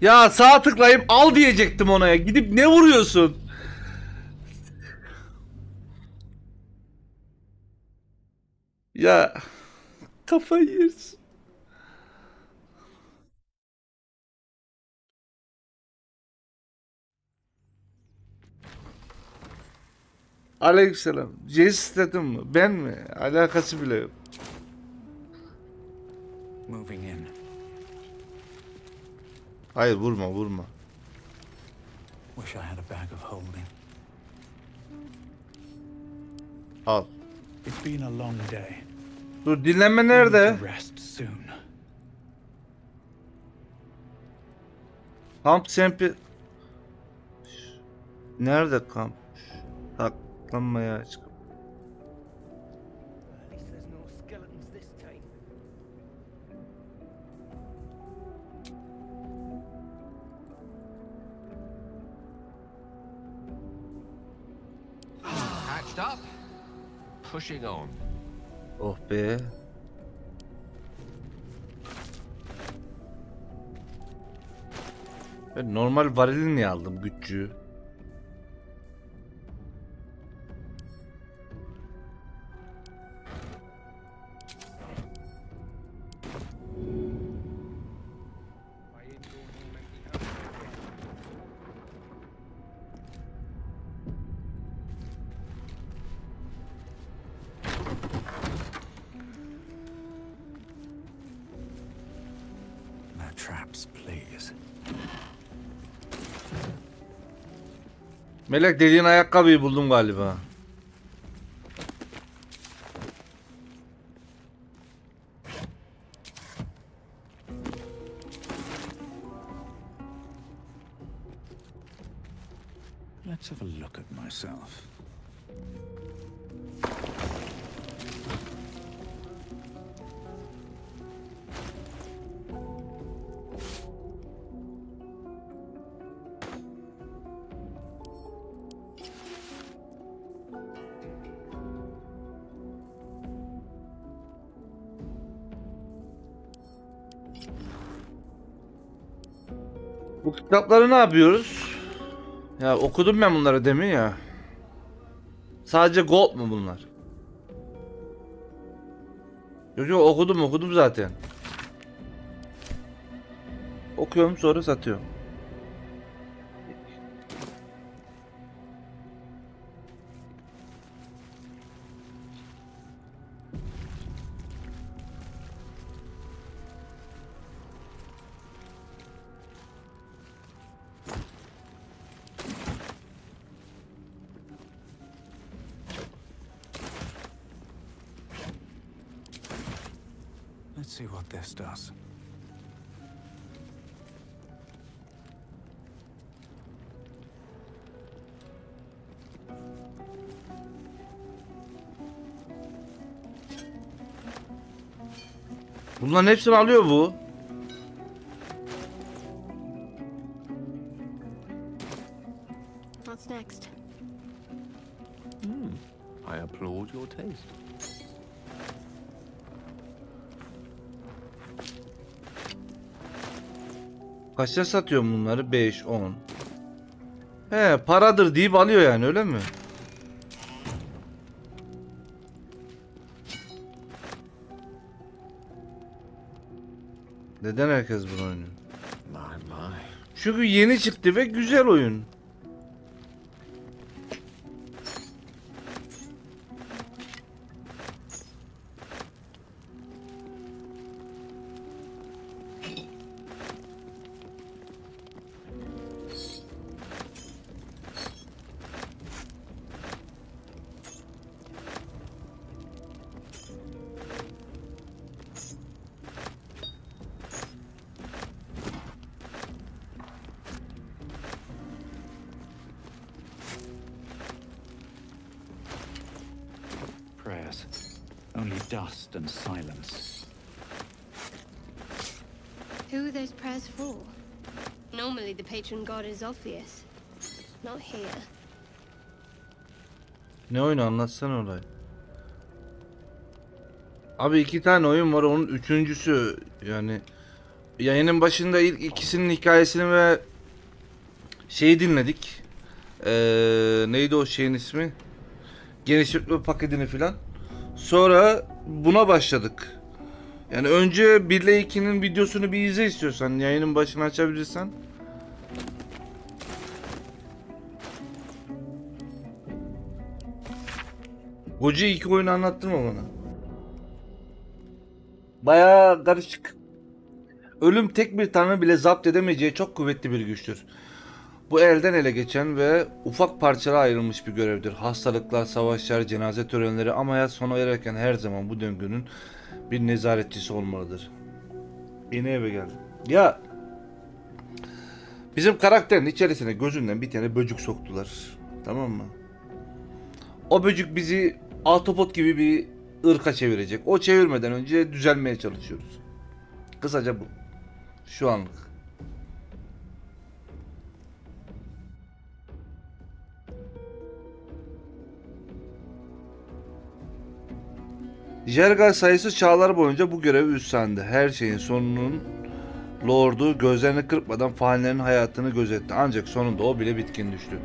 Ya sağ tıklayıp al diyecektim ona ya. Gidip ne vuruyorsun? Ya kafayı yersin. Aleykümselam. Jace dedim mi? Ben mi? Alakası bile yok. Moving in. Hayır vurma vurma. Wish I had a bag of holding. Al. It's been a long day. Dur dinlenme nerede? Rest soon. Kamp sempi... Nerede kamp? Saklanmaya çık. Pushing on. Oh be. Ben normal varili aldım güççüyü? Melek dediğin ayakkabıyı buldum galiba. Let's have a look at myself. Kitapları ne yapıyoruz? Ya okudum ben bunları demin ya. Sadece gold mu bunlar? Yok yok okudum okudum zaten. Okuyorum sonra satıyorum. This does. Bunların hepsini alıyor bu. Kaçta satıyorum bunları? 5, 10. He paradır deyip alıyor yani öyle mi? Neden herkes bunu oynuyor? Çünkü yeni çıktı ve güzel oyun. İs obvious. Not here. Ne oyunu anlatsana olay. Abi iki tane oyun var onun üçüncüsü yani yayının başında ilk ikisinin hikayesini ve şeyi dinledik. Ee, neydi o şeyin ismi? Genişletme paketini filan. Sonra buna başladık. Yani önce 1 ile 2'nin videosunu bir izle istiyorsan yayının başını açabilirsen. Hoca iki oyunu anlattın mı bana? Bayağı karışık. Ölüm tek bir tanrı bile zapt edemeyeceği çok kuvvetli bir güçtür. Bu elden ele geçen ve ufak parçalara ayrılmış bir görevdir. Hastalıklar, savaşlar, cenaze törenleri ama hayat sona ererken her zaman bu döngünün bir nezaretçisi olmalıdır. Yeni eve geldim. Ya bizim karakterin içerisine gözünden bir tane böcük soktular. Tamam mı? O böcük bizi autopot gibi bir ırka çevirecek. O çevirmeden önce düzelmeye çalışıyoruz. Kısaca bu. Şu anlık. Jergal sayısı çağlar boyunca bu görevi üstlendi. Her şeyin sonunun Lord'u gözlerini kırpmadan fanilerin hayatını gözetti. Ancak sonunda o bile bitkin düştü.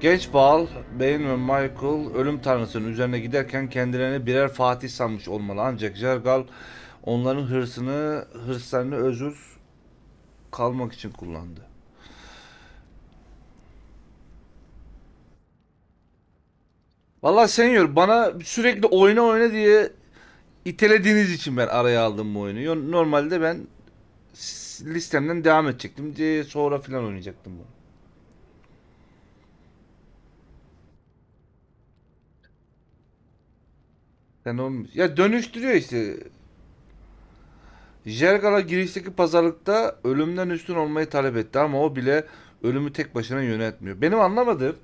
Genç Baal, Bane ve Michael ölüm tanrısının üzerine giderken kendilerini birer fatih sanmış olmalı. Ancak Jergal onların hırsını, hırslarını özür kalmak için kullandı. Vallahi Senior bana sürekli oyna oyna diye itelediğiniz için ben araya aldım bu oyunu. Normalde ben listemden devam edecektim. diye sonra filan oynayacaktım bunu. Sen olmuş. Ya dönüştürüyor işte. Jergal'a girişteki pazarlıkta ölümden üstün olmayı talep etti ama o bile ölümü tek başına yönetmiyor. Benim anlamadığım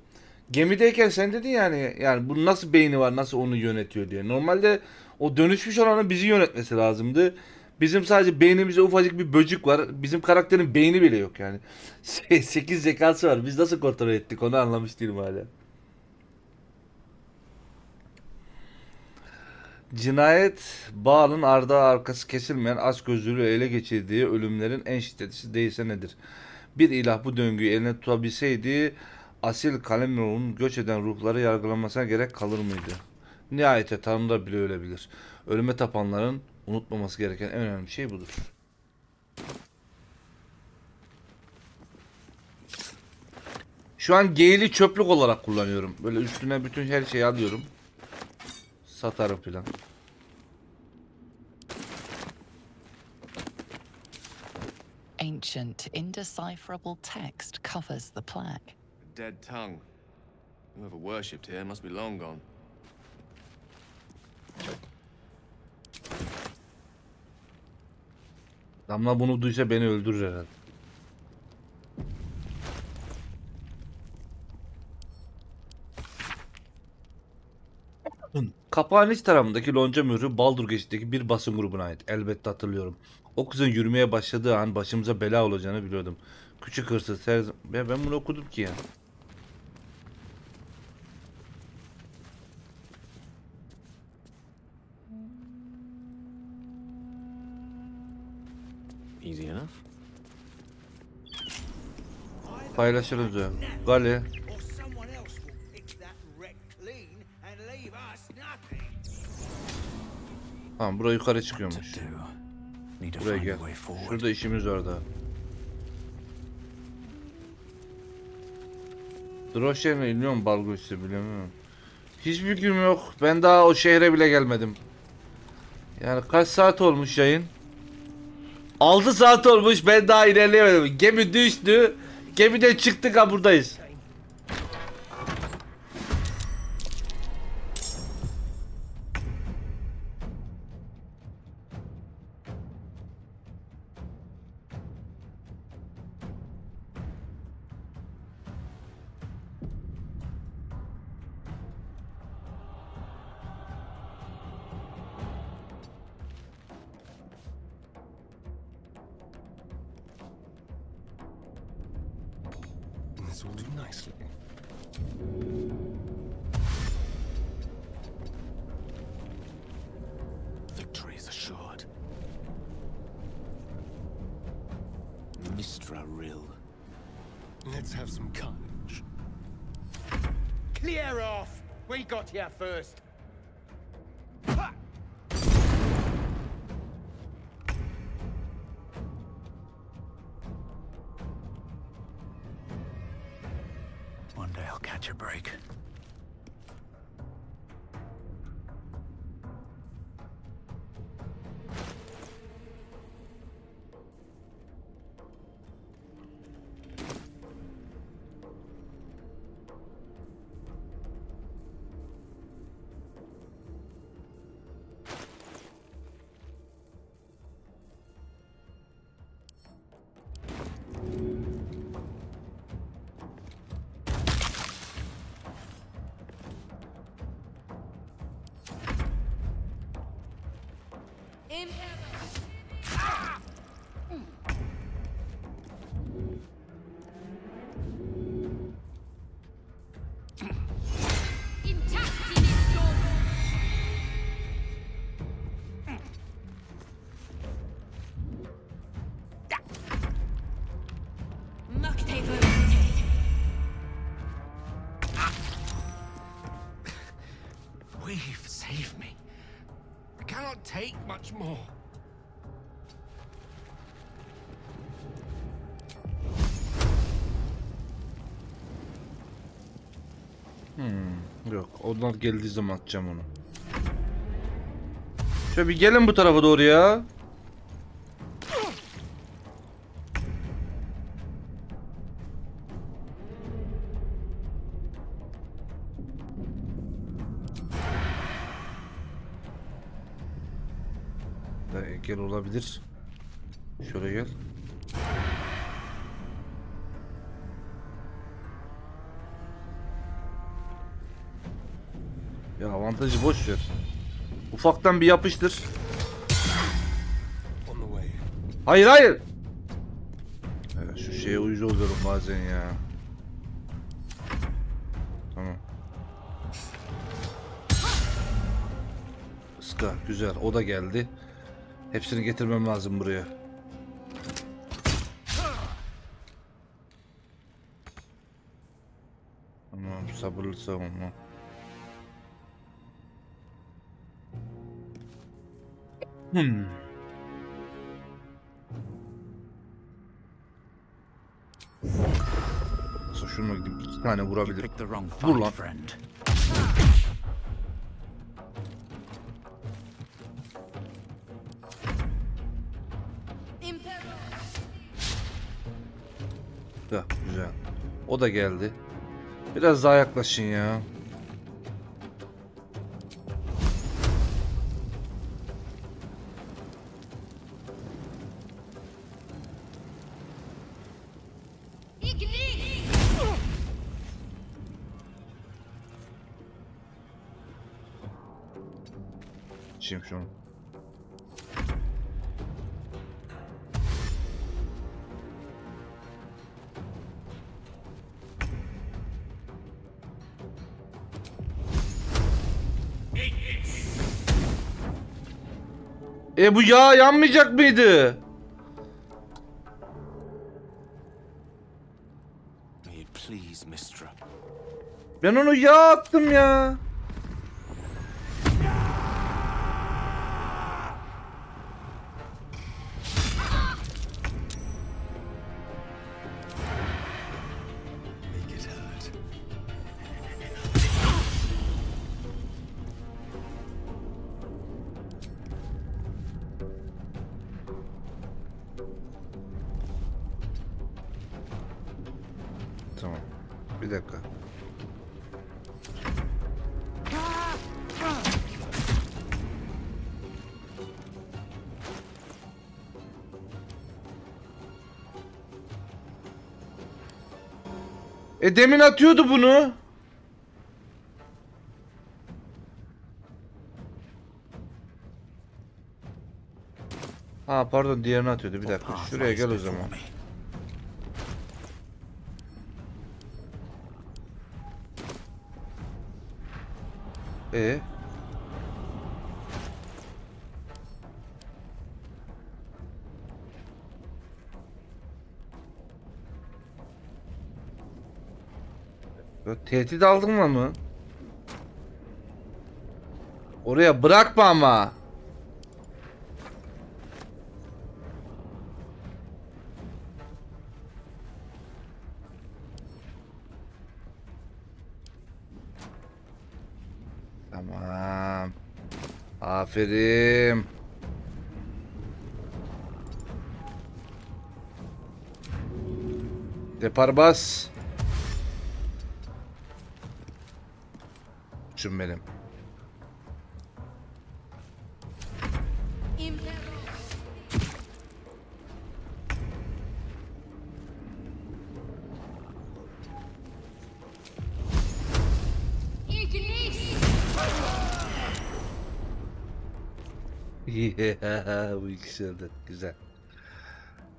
gemideyken sen dedin yani yani bu nasıl beyni var nasıl onu yönetiyor diye. Normalde o dönüşmüş olanın bizi yönetmesi lazımdı. Bizim sadece beynimizde ufacık bir böcük var. Bizim karakterin beyni bile yok yani. 8 zekası var. Biz nasıl kontrol ettik onu anlamış değilim hala. Cinayet Baal'ın ardı arkası kesilmeyen aç gözlülüğü ele geçirdiği ölümlerin en şiddetlisi değilse nedir? Bir ilah bu döngüyü eline tutabilseydi asil Kalemur'un göç eden ruhları yargılanmasına gerek kalır mıydı? Nihayete Tanrılar bile ölebilir. Ölüme tapanların unutmaması gereken en önemli şey budur. Şu an Gale'i çöplük olarak kullanıyorum. Böyle üstüne bütün her şeyi alıyorum. Satarım filan. Ancient, indecipherable text covers the plaque. Dead tongue. Whoever worshipped here must be long gone. Damla bunu duysa beni öldürür herhalde. Kapağın iç tarafındaki lonca mührü Baldur Geçit'teki bir basın grubuna ait. Elbette hatırlıyorum. O kızın yürümeye başladığı an başımıza bela olacağını biliyordum. Küçük hırsız her zaman... Ya ben bunu okudum ki ya. Easy enough. Paylaşırız ya. Gale. Tamam buraya yukarı çıkıyormuş. Buraya gel. Şurada işimiz var daha. Droşen'e iniyor mu Balgos'u bilemiyorum. Hiçbir fikrim yok. Ben daha o şehre bile gelmedim. Yani kaç saat olmuş yayın? 6 saat olmuş ben daha ilerleyemedim. Gemi düştü. Gemiden çıktık ha buradayız. Nicely. Victory is assured. Mistra Rill. Let's have some carnage. Clear off! We got here first. Much more. Yok onlar geldiği zaman atacağım onu. Şöyle bir gelin bu tarafa doğru ya. Ufaktan bir yapıştır. Hayır hayır. Ya şu şeye uyuz oluyorum bazen ya. Tamam. Iska güzel o da geldi. Hepsini getirmem lazım buraya. Tamam sabırlı savunma. Hmm. Nasıl şunu gidip iki tane vurabilir. picked the wrong Vur lan. friend. Da, güzel. O da geldi. Biraz daha yaklaşın ya. Şimdi şunu. E bu yağ yanmayacak mıydı? Ben onu yağ attım ya. E demin atıyordu bunu. Ha pardon diğerini atıyordu bir dakika. Şuraya gel o zaman. E ee? Tehdit aldın mı? Oraya bırakma ama. Tamam. Aferin. Depar bas. Şun benim. Bu güzeldi. Güzel.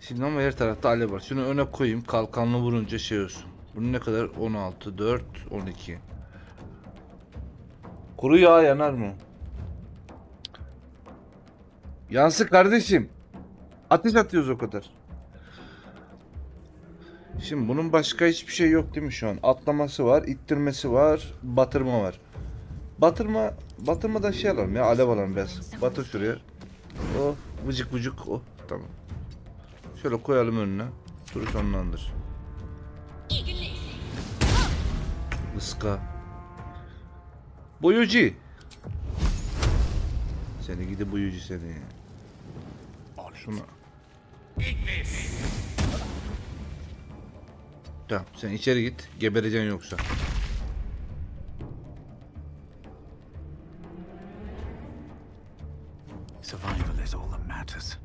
Şimdi ama her tarafta alev var. Şunu öne koyayım. Kalkanlı vurunca şey olsun. Bunun ne kadar? 16, 4, 12. Kuru yağ yanar mı? Yansın kardeşim. Ateş atıyoruz o kadar. Şimdi bunun başka hiçbir şey yok değil mi şu an? Atlaması var, ittirmesi var, batırma var. Batırma, batırmadan şey alalım ya, alev alalım biraz. Batır şuraya. Oh, vıcık vıcık, oh, tamam. Şöyle koyalım önüne. Turu sonlandır. Iska. Boyucu. Seni gidi boyucu seni. Şuna. Tamam sen içeri git. Gebereceksin yoksa. Survival is all that matters.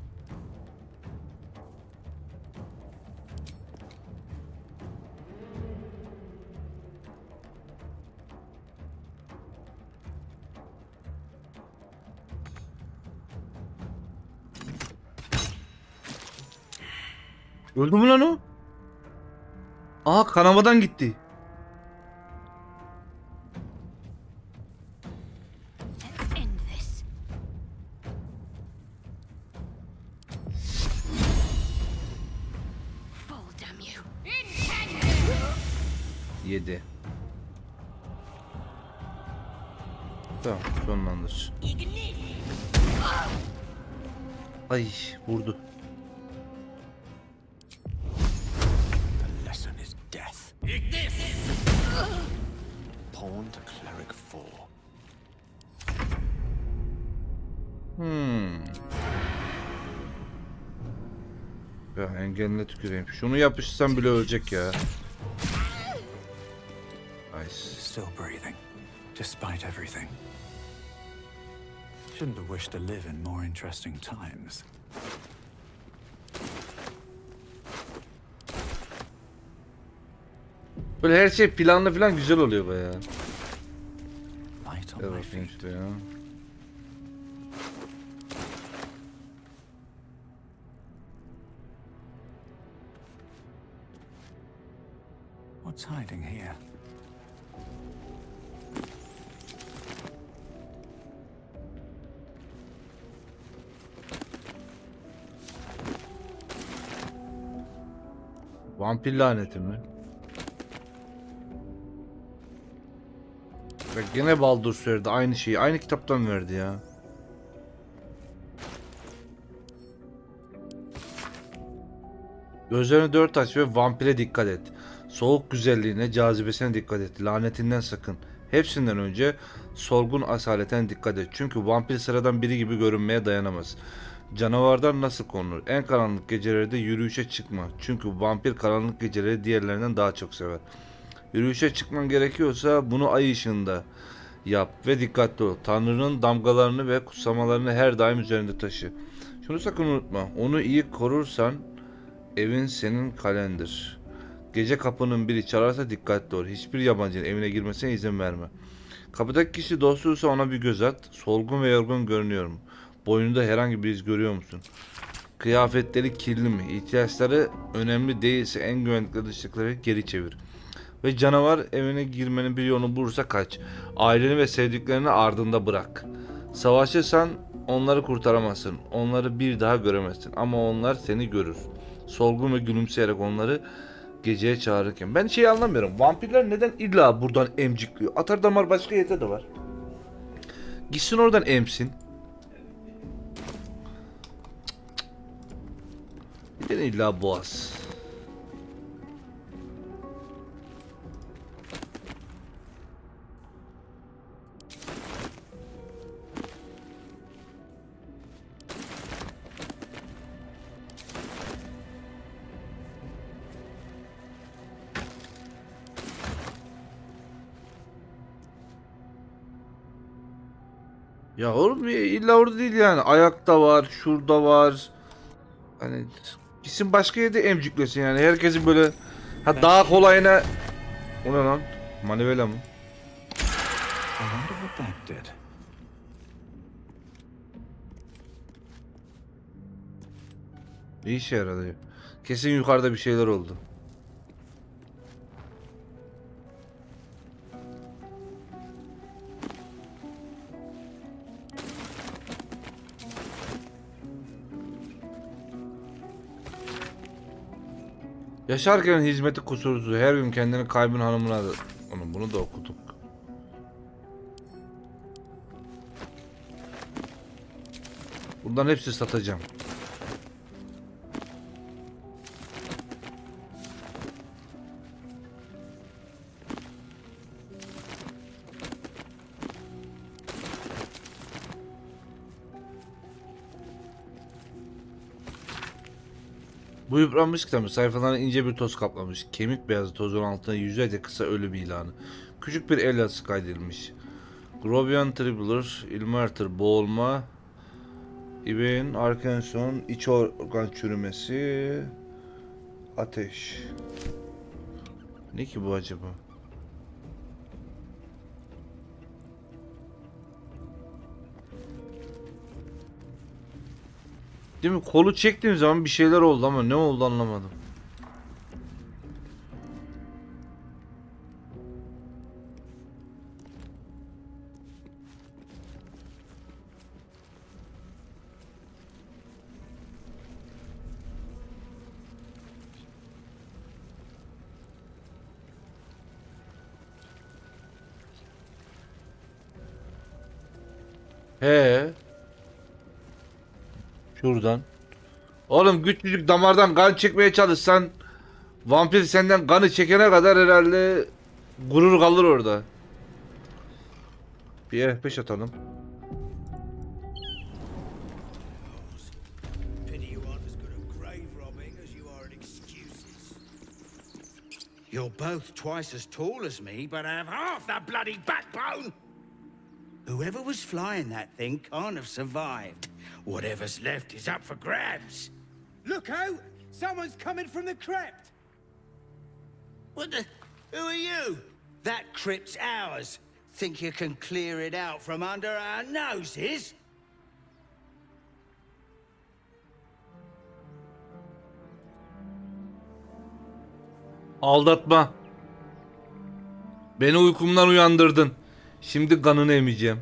Öldü mü lan o? Aa kanamadan gitti. Şunu yapışsam bile ölecek ya. Nice. Still breathing, despite everything. Shouldn't have wished to live in more interesting times. Böyle her şey planlı falan güzel oluyor baya. Light on Gel What's hiding here? Vampir laneti mi? Bak gene Baldur's verdi aynı şeyi. Aynı kitaptan verdi ya. Gözlerini dört aç ve vampire dikkat et. Soğuk güzelliğine, cazibesine dikkat et. Lanetinden sakın. Hepsinden önce solgun asaleten dikkat et. Çünkü vampir sıradan biri gibi görünmeye dayanamaz. Canavardan nasıl korunur? En karanlık gecelerde yürüyüşe çıkma. Çünkü vampir karanlık geceleri diğerlerinden daha çok sever. Yürüyüşe çıkman gerekiyorsa bunu ay ışığında yap ve dikkatli ol. Tanrı'nın damgalarını ve kutsamalarını her daim üzerinde taşı. Şunu sakın unutma. Onu iyi korursan evin senin kalendir. Gece kapının biri çalarsa dikkatli ol. Hiçbir yabancının evine girmesine izin verme. Kapıdaki kişi dostuysa ona bir göz at. Solgun ve yorgun görünüyorum. Boynunda herhangi bir iz görüyor musun? Kıyafetleri kirli mi? İhtiyaçları önemli değilse en güvenlikli dışlıkları geri çevir. Ve canavar evine girmenin bir yolunu bulursa kaç. Aileni ve sevdiklerini ardında bırak. Savaşırsan onları kurtaramazsın. Onları bir daha göremezsin. Ama onlar seni görür. Solgun ve gülümseyerek onları geceye çağırırken. Ben şeyi anlamıyorum. Vampirler neden illa buradan emcikliyor? Atar damar başka yerde de var. Gitsin oradan emsin. Neden illa boğaz? Ya oğlum ya illa orada değil yani. Ayakta var, şurada var. Hani gitsin başka yerde emciklesin yani. Herkesin böyle ha daha kolayına o ne lan? Manivela mı? I wonder what that did. Ne işe yaradı? Kesin yukarıda bir şeyler oldu. Yaşarken hizmeti kusursuz. Her gün kendini kaybın hanımına da... Bunu da okuduk. Bunların hepsini satacağım. Bu yıpranmış kitabı sayfalarına ince bir toz kaplamış. Kemik beyazı tozun altına yüzlerce kısa ölüm ilanı. Küçük bir el yazısı kaydedilmiş. Grobian Tribler, Ilmerter boğulma, İbeğin Arkanson, iç organ çürümesi, ateş. Ne ki bu acaba? Değil mi? Kolu çektiğim zaman bir şeyler oldu ama ne oldu anlamadım. He. Şuradan. Oğlum küçücük damardan kan çekmeye çalışsan vampir senden kanı çekene kadar herhalde gurur kalır orada. Bir F5 atalım. You're both twice as tall as me, but have half the bloody backbone. Whoever was flying that thing can't have survived. Whatever's left is up for grabs. Look out! Someone's coming from the crypt! What the? Who are you? That crypt's ours. Think you can clear it out from under our noses? Aldatma. Beni uykumdan uyandırdın. Şimdi kanını emeceğim.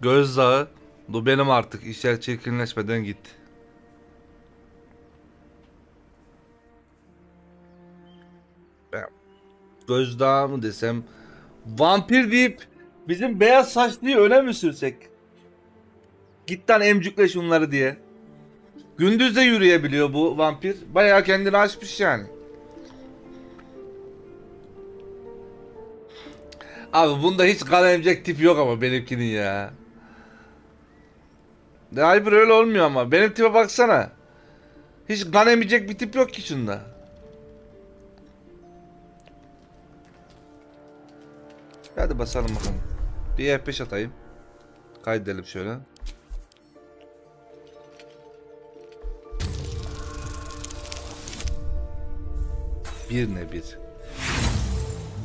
Gözdağı. Bu benim artık. İşler çirkinleşmeden git. Ben- Gözdağı mı desem. Vampir deyip bizim beyaz saçlıyı öne mi sürsek? Git lan emcükle şunları diye. Gündüz de yürüyebiliyor bu vampir. Bayağı kendini açmış yani. Abi bunda hiç kan emecek tip yok ama benimkinin ya. Hayır öyle olmuyor ama. Benim tipe baksana. Hiç kan emecek bir tip yok ki şunda. Hadi basalım bakalım. Bir F5 atayım. Kaydedelim şöyle. Bir ne bir.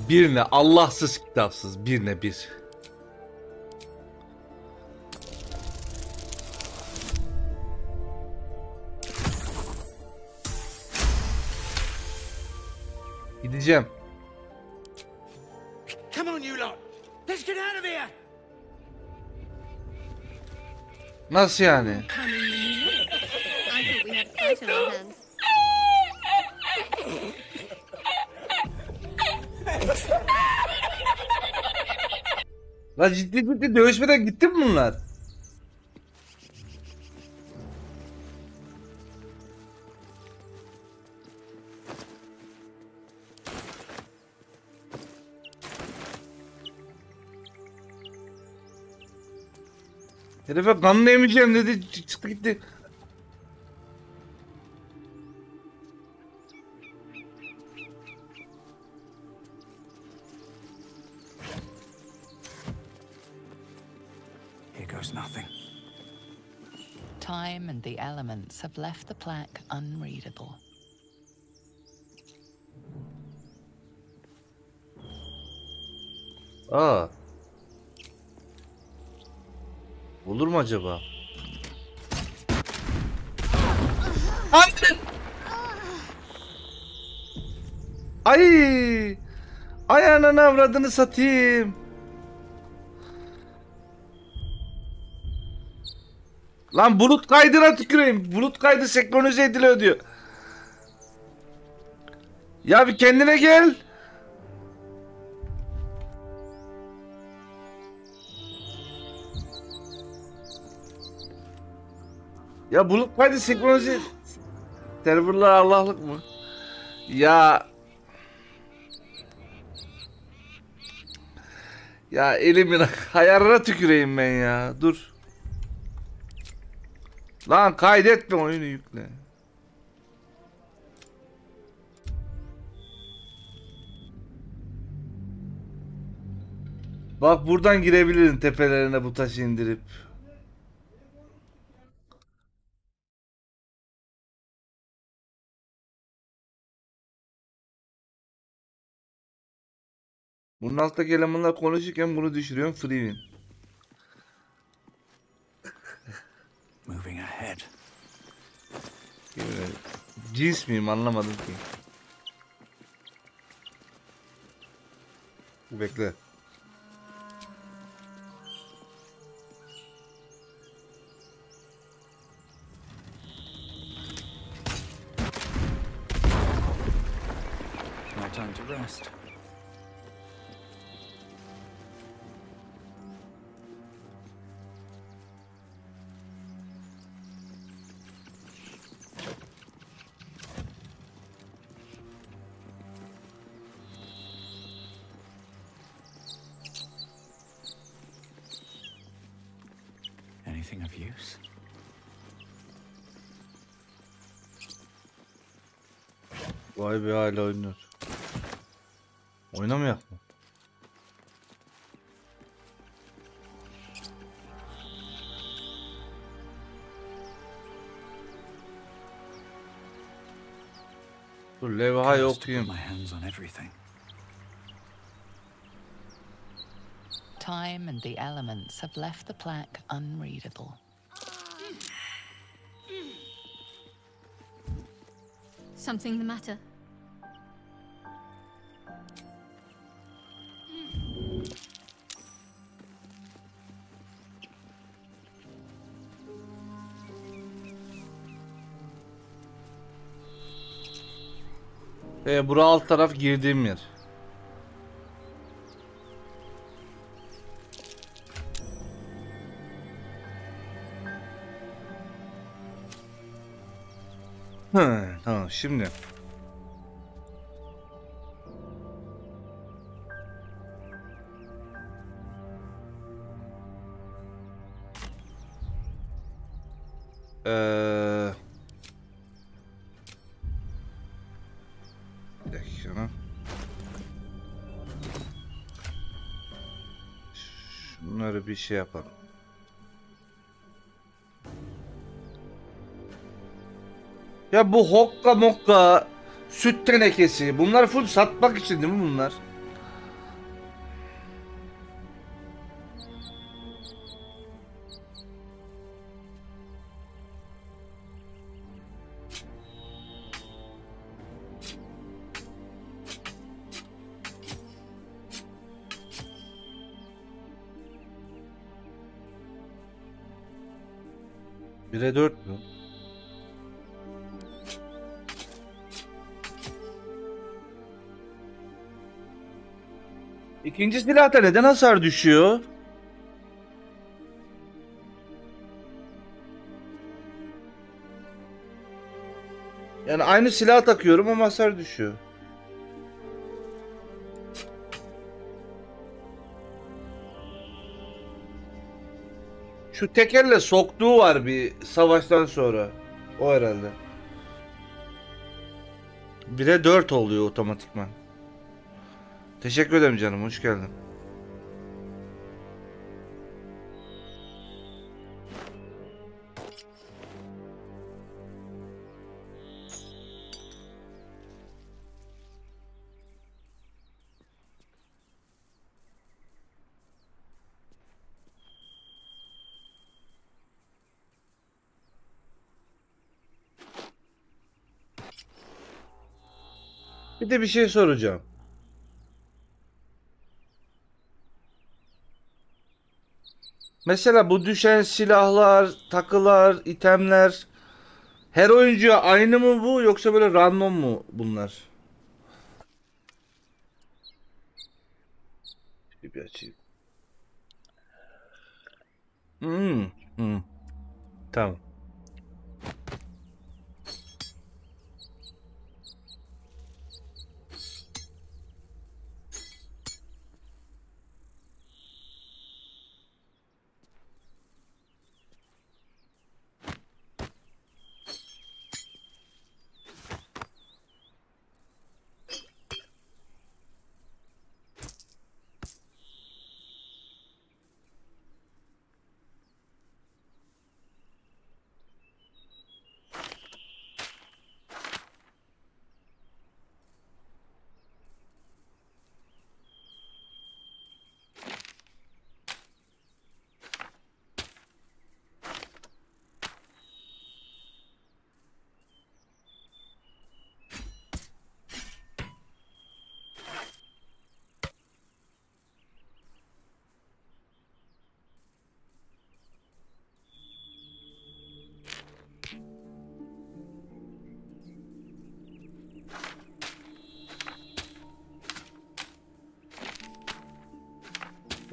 Birine Allahsız kitapsız birine bir. Gideceğim. Come on you lot. Let's get out of here. Nasıl yani? Lan ciddi ciddi dövüşmeden gitti mi bunlar? Herife kanını emeceğim dedi çı- çıktı gitti. Elements have left the plaque unreadable. Aa. Olur mu acaba? Ay! Ay! Ay ananı avradını satayım. Lan bulut kaydına tüküreyim. Bulut kaydı senkronize ediliyor diyor. Ya bir kendine gel. Ya bulut kaydı senkronize... Serverlar Allah'lık mı? Ya... Ya elimin ayarına tüküreyim ben ya. Dur. Lan kaydetme oyunu yükle. Bak buradan girebilirin tepelerine bu taşı indirip. Bunun alttaki elemanlar konuşurken bunu düşürüyorum free win. Moving ahead. Cins miyim anlamadım ki. Bekle. No time to rest. Vay be hala oynuyor. Oynamayak mı? Dur levhayı Cursed to put okuyayım. my hands on everything. Time and the elements have left the plaque unreadable. Something the matter? E, bura alt taraf girdiğim yer. Hı, tamam şimdi. Bir şey yapalım. Ya bu hokka mokka süt tenekesi bunlar full satmak için değil mi bunlar? İkinci silahta neden hasar düşüyor? Yani aynı silah takıyorum ama hasar düşüyor. Şu tekerle soktuğu var bir savaştan sonra. O herhalde. 1'e 4 oluyor otomatikman. Teşekkür ederim canım. Hoş geldin. Bir de bir şey soracağım. Mesela bu düşen silahlar, takılar, itemler her oyuncuya aynı mı bu yoksa böyle random mu bunlar? Bir, açayım. Hmm, hmm. Tamam.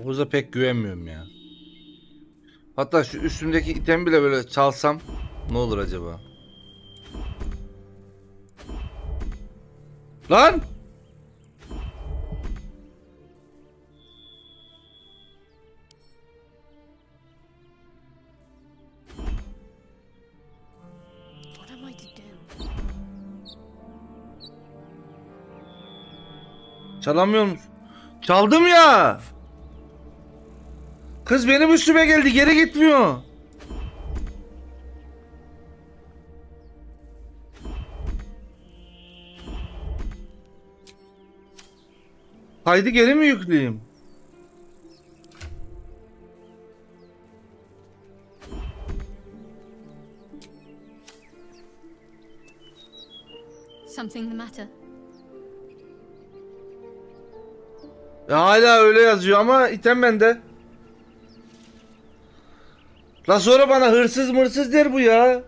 Hıza pek güvenmiyorum ya. Hatta şu üstümdeki item bile böyle çalsam ne olur acaba? Lan! Çalamıyor musun? Çaldım ya! Kız benim üstüme geldi geri gitmiyor. Haydi geri mi yükleyeyim? Something the matter? Ya hala öyle yazıyor ama item bende. La sonra bana hırsız mırsız der bu ya.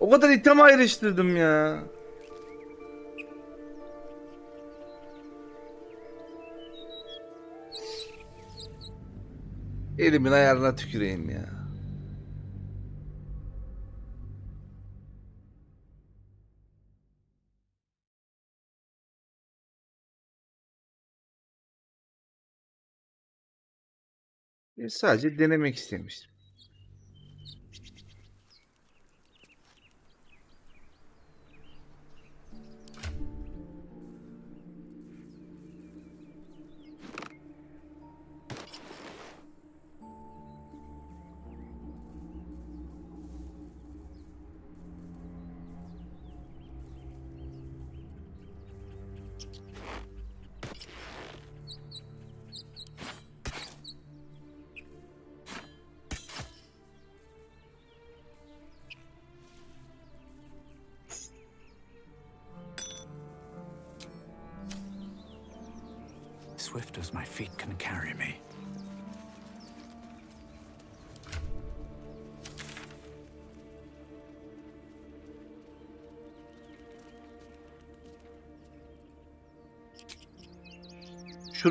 O kadar item ayrıştırdım ya. Elimin ayarına tüküreyim ya. Sadece denemek istemiştim.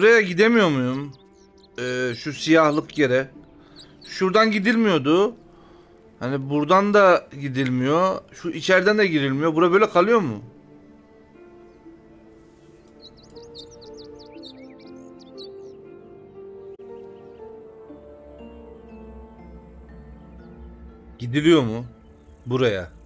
Şuraya gidemiyor muyum? Ee, şu siyahlık yere. Şuradan gidilmiyordu. Hani buradan da gidilmiyor. Şu içeriden de girilmiyor. Bura böyle kalıyor mu? Gidiliyor mu? Buraya.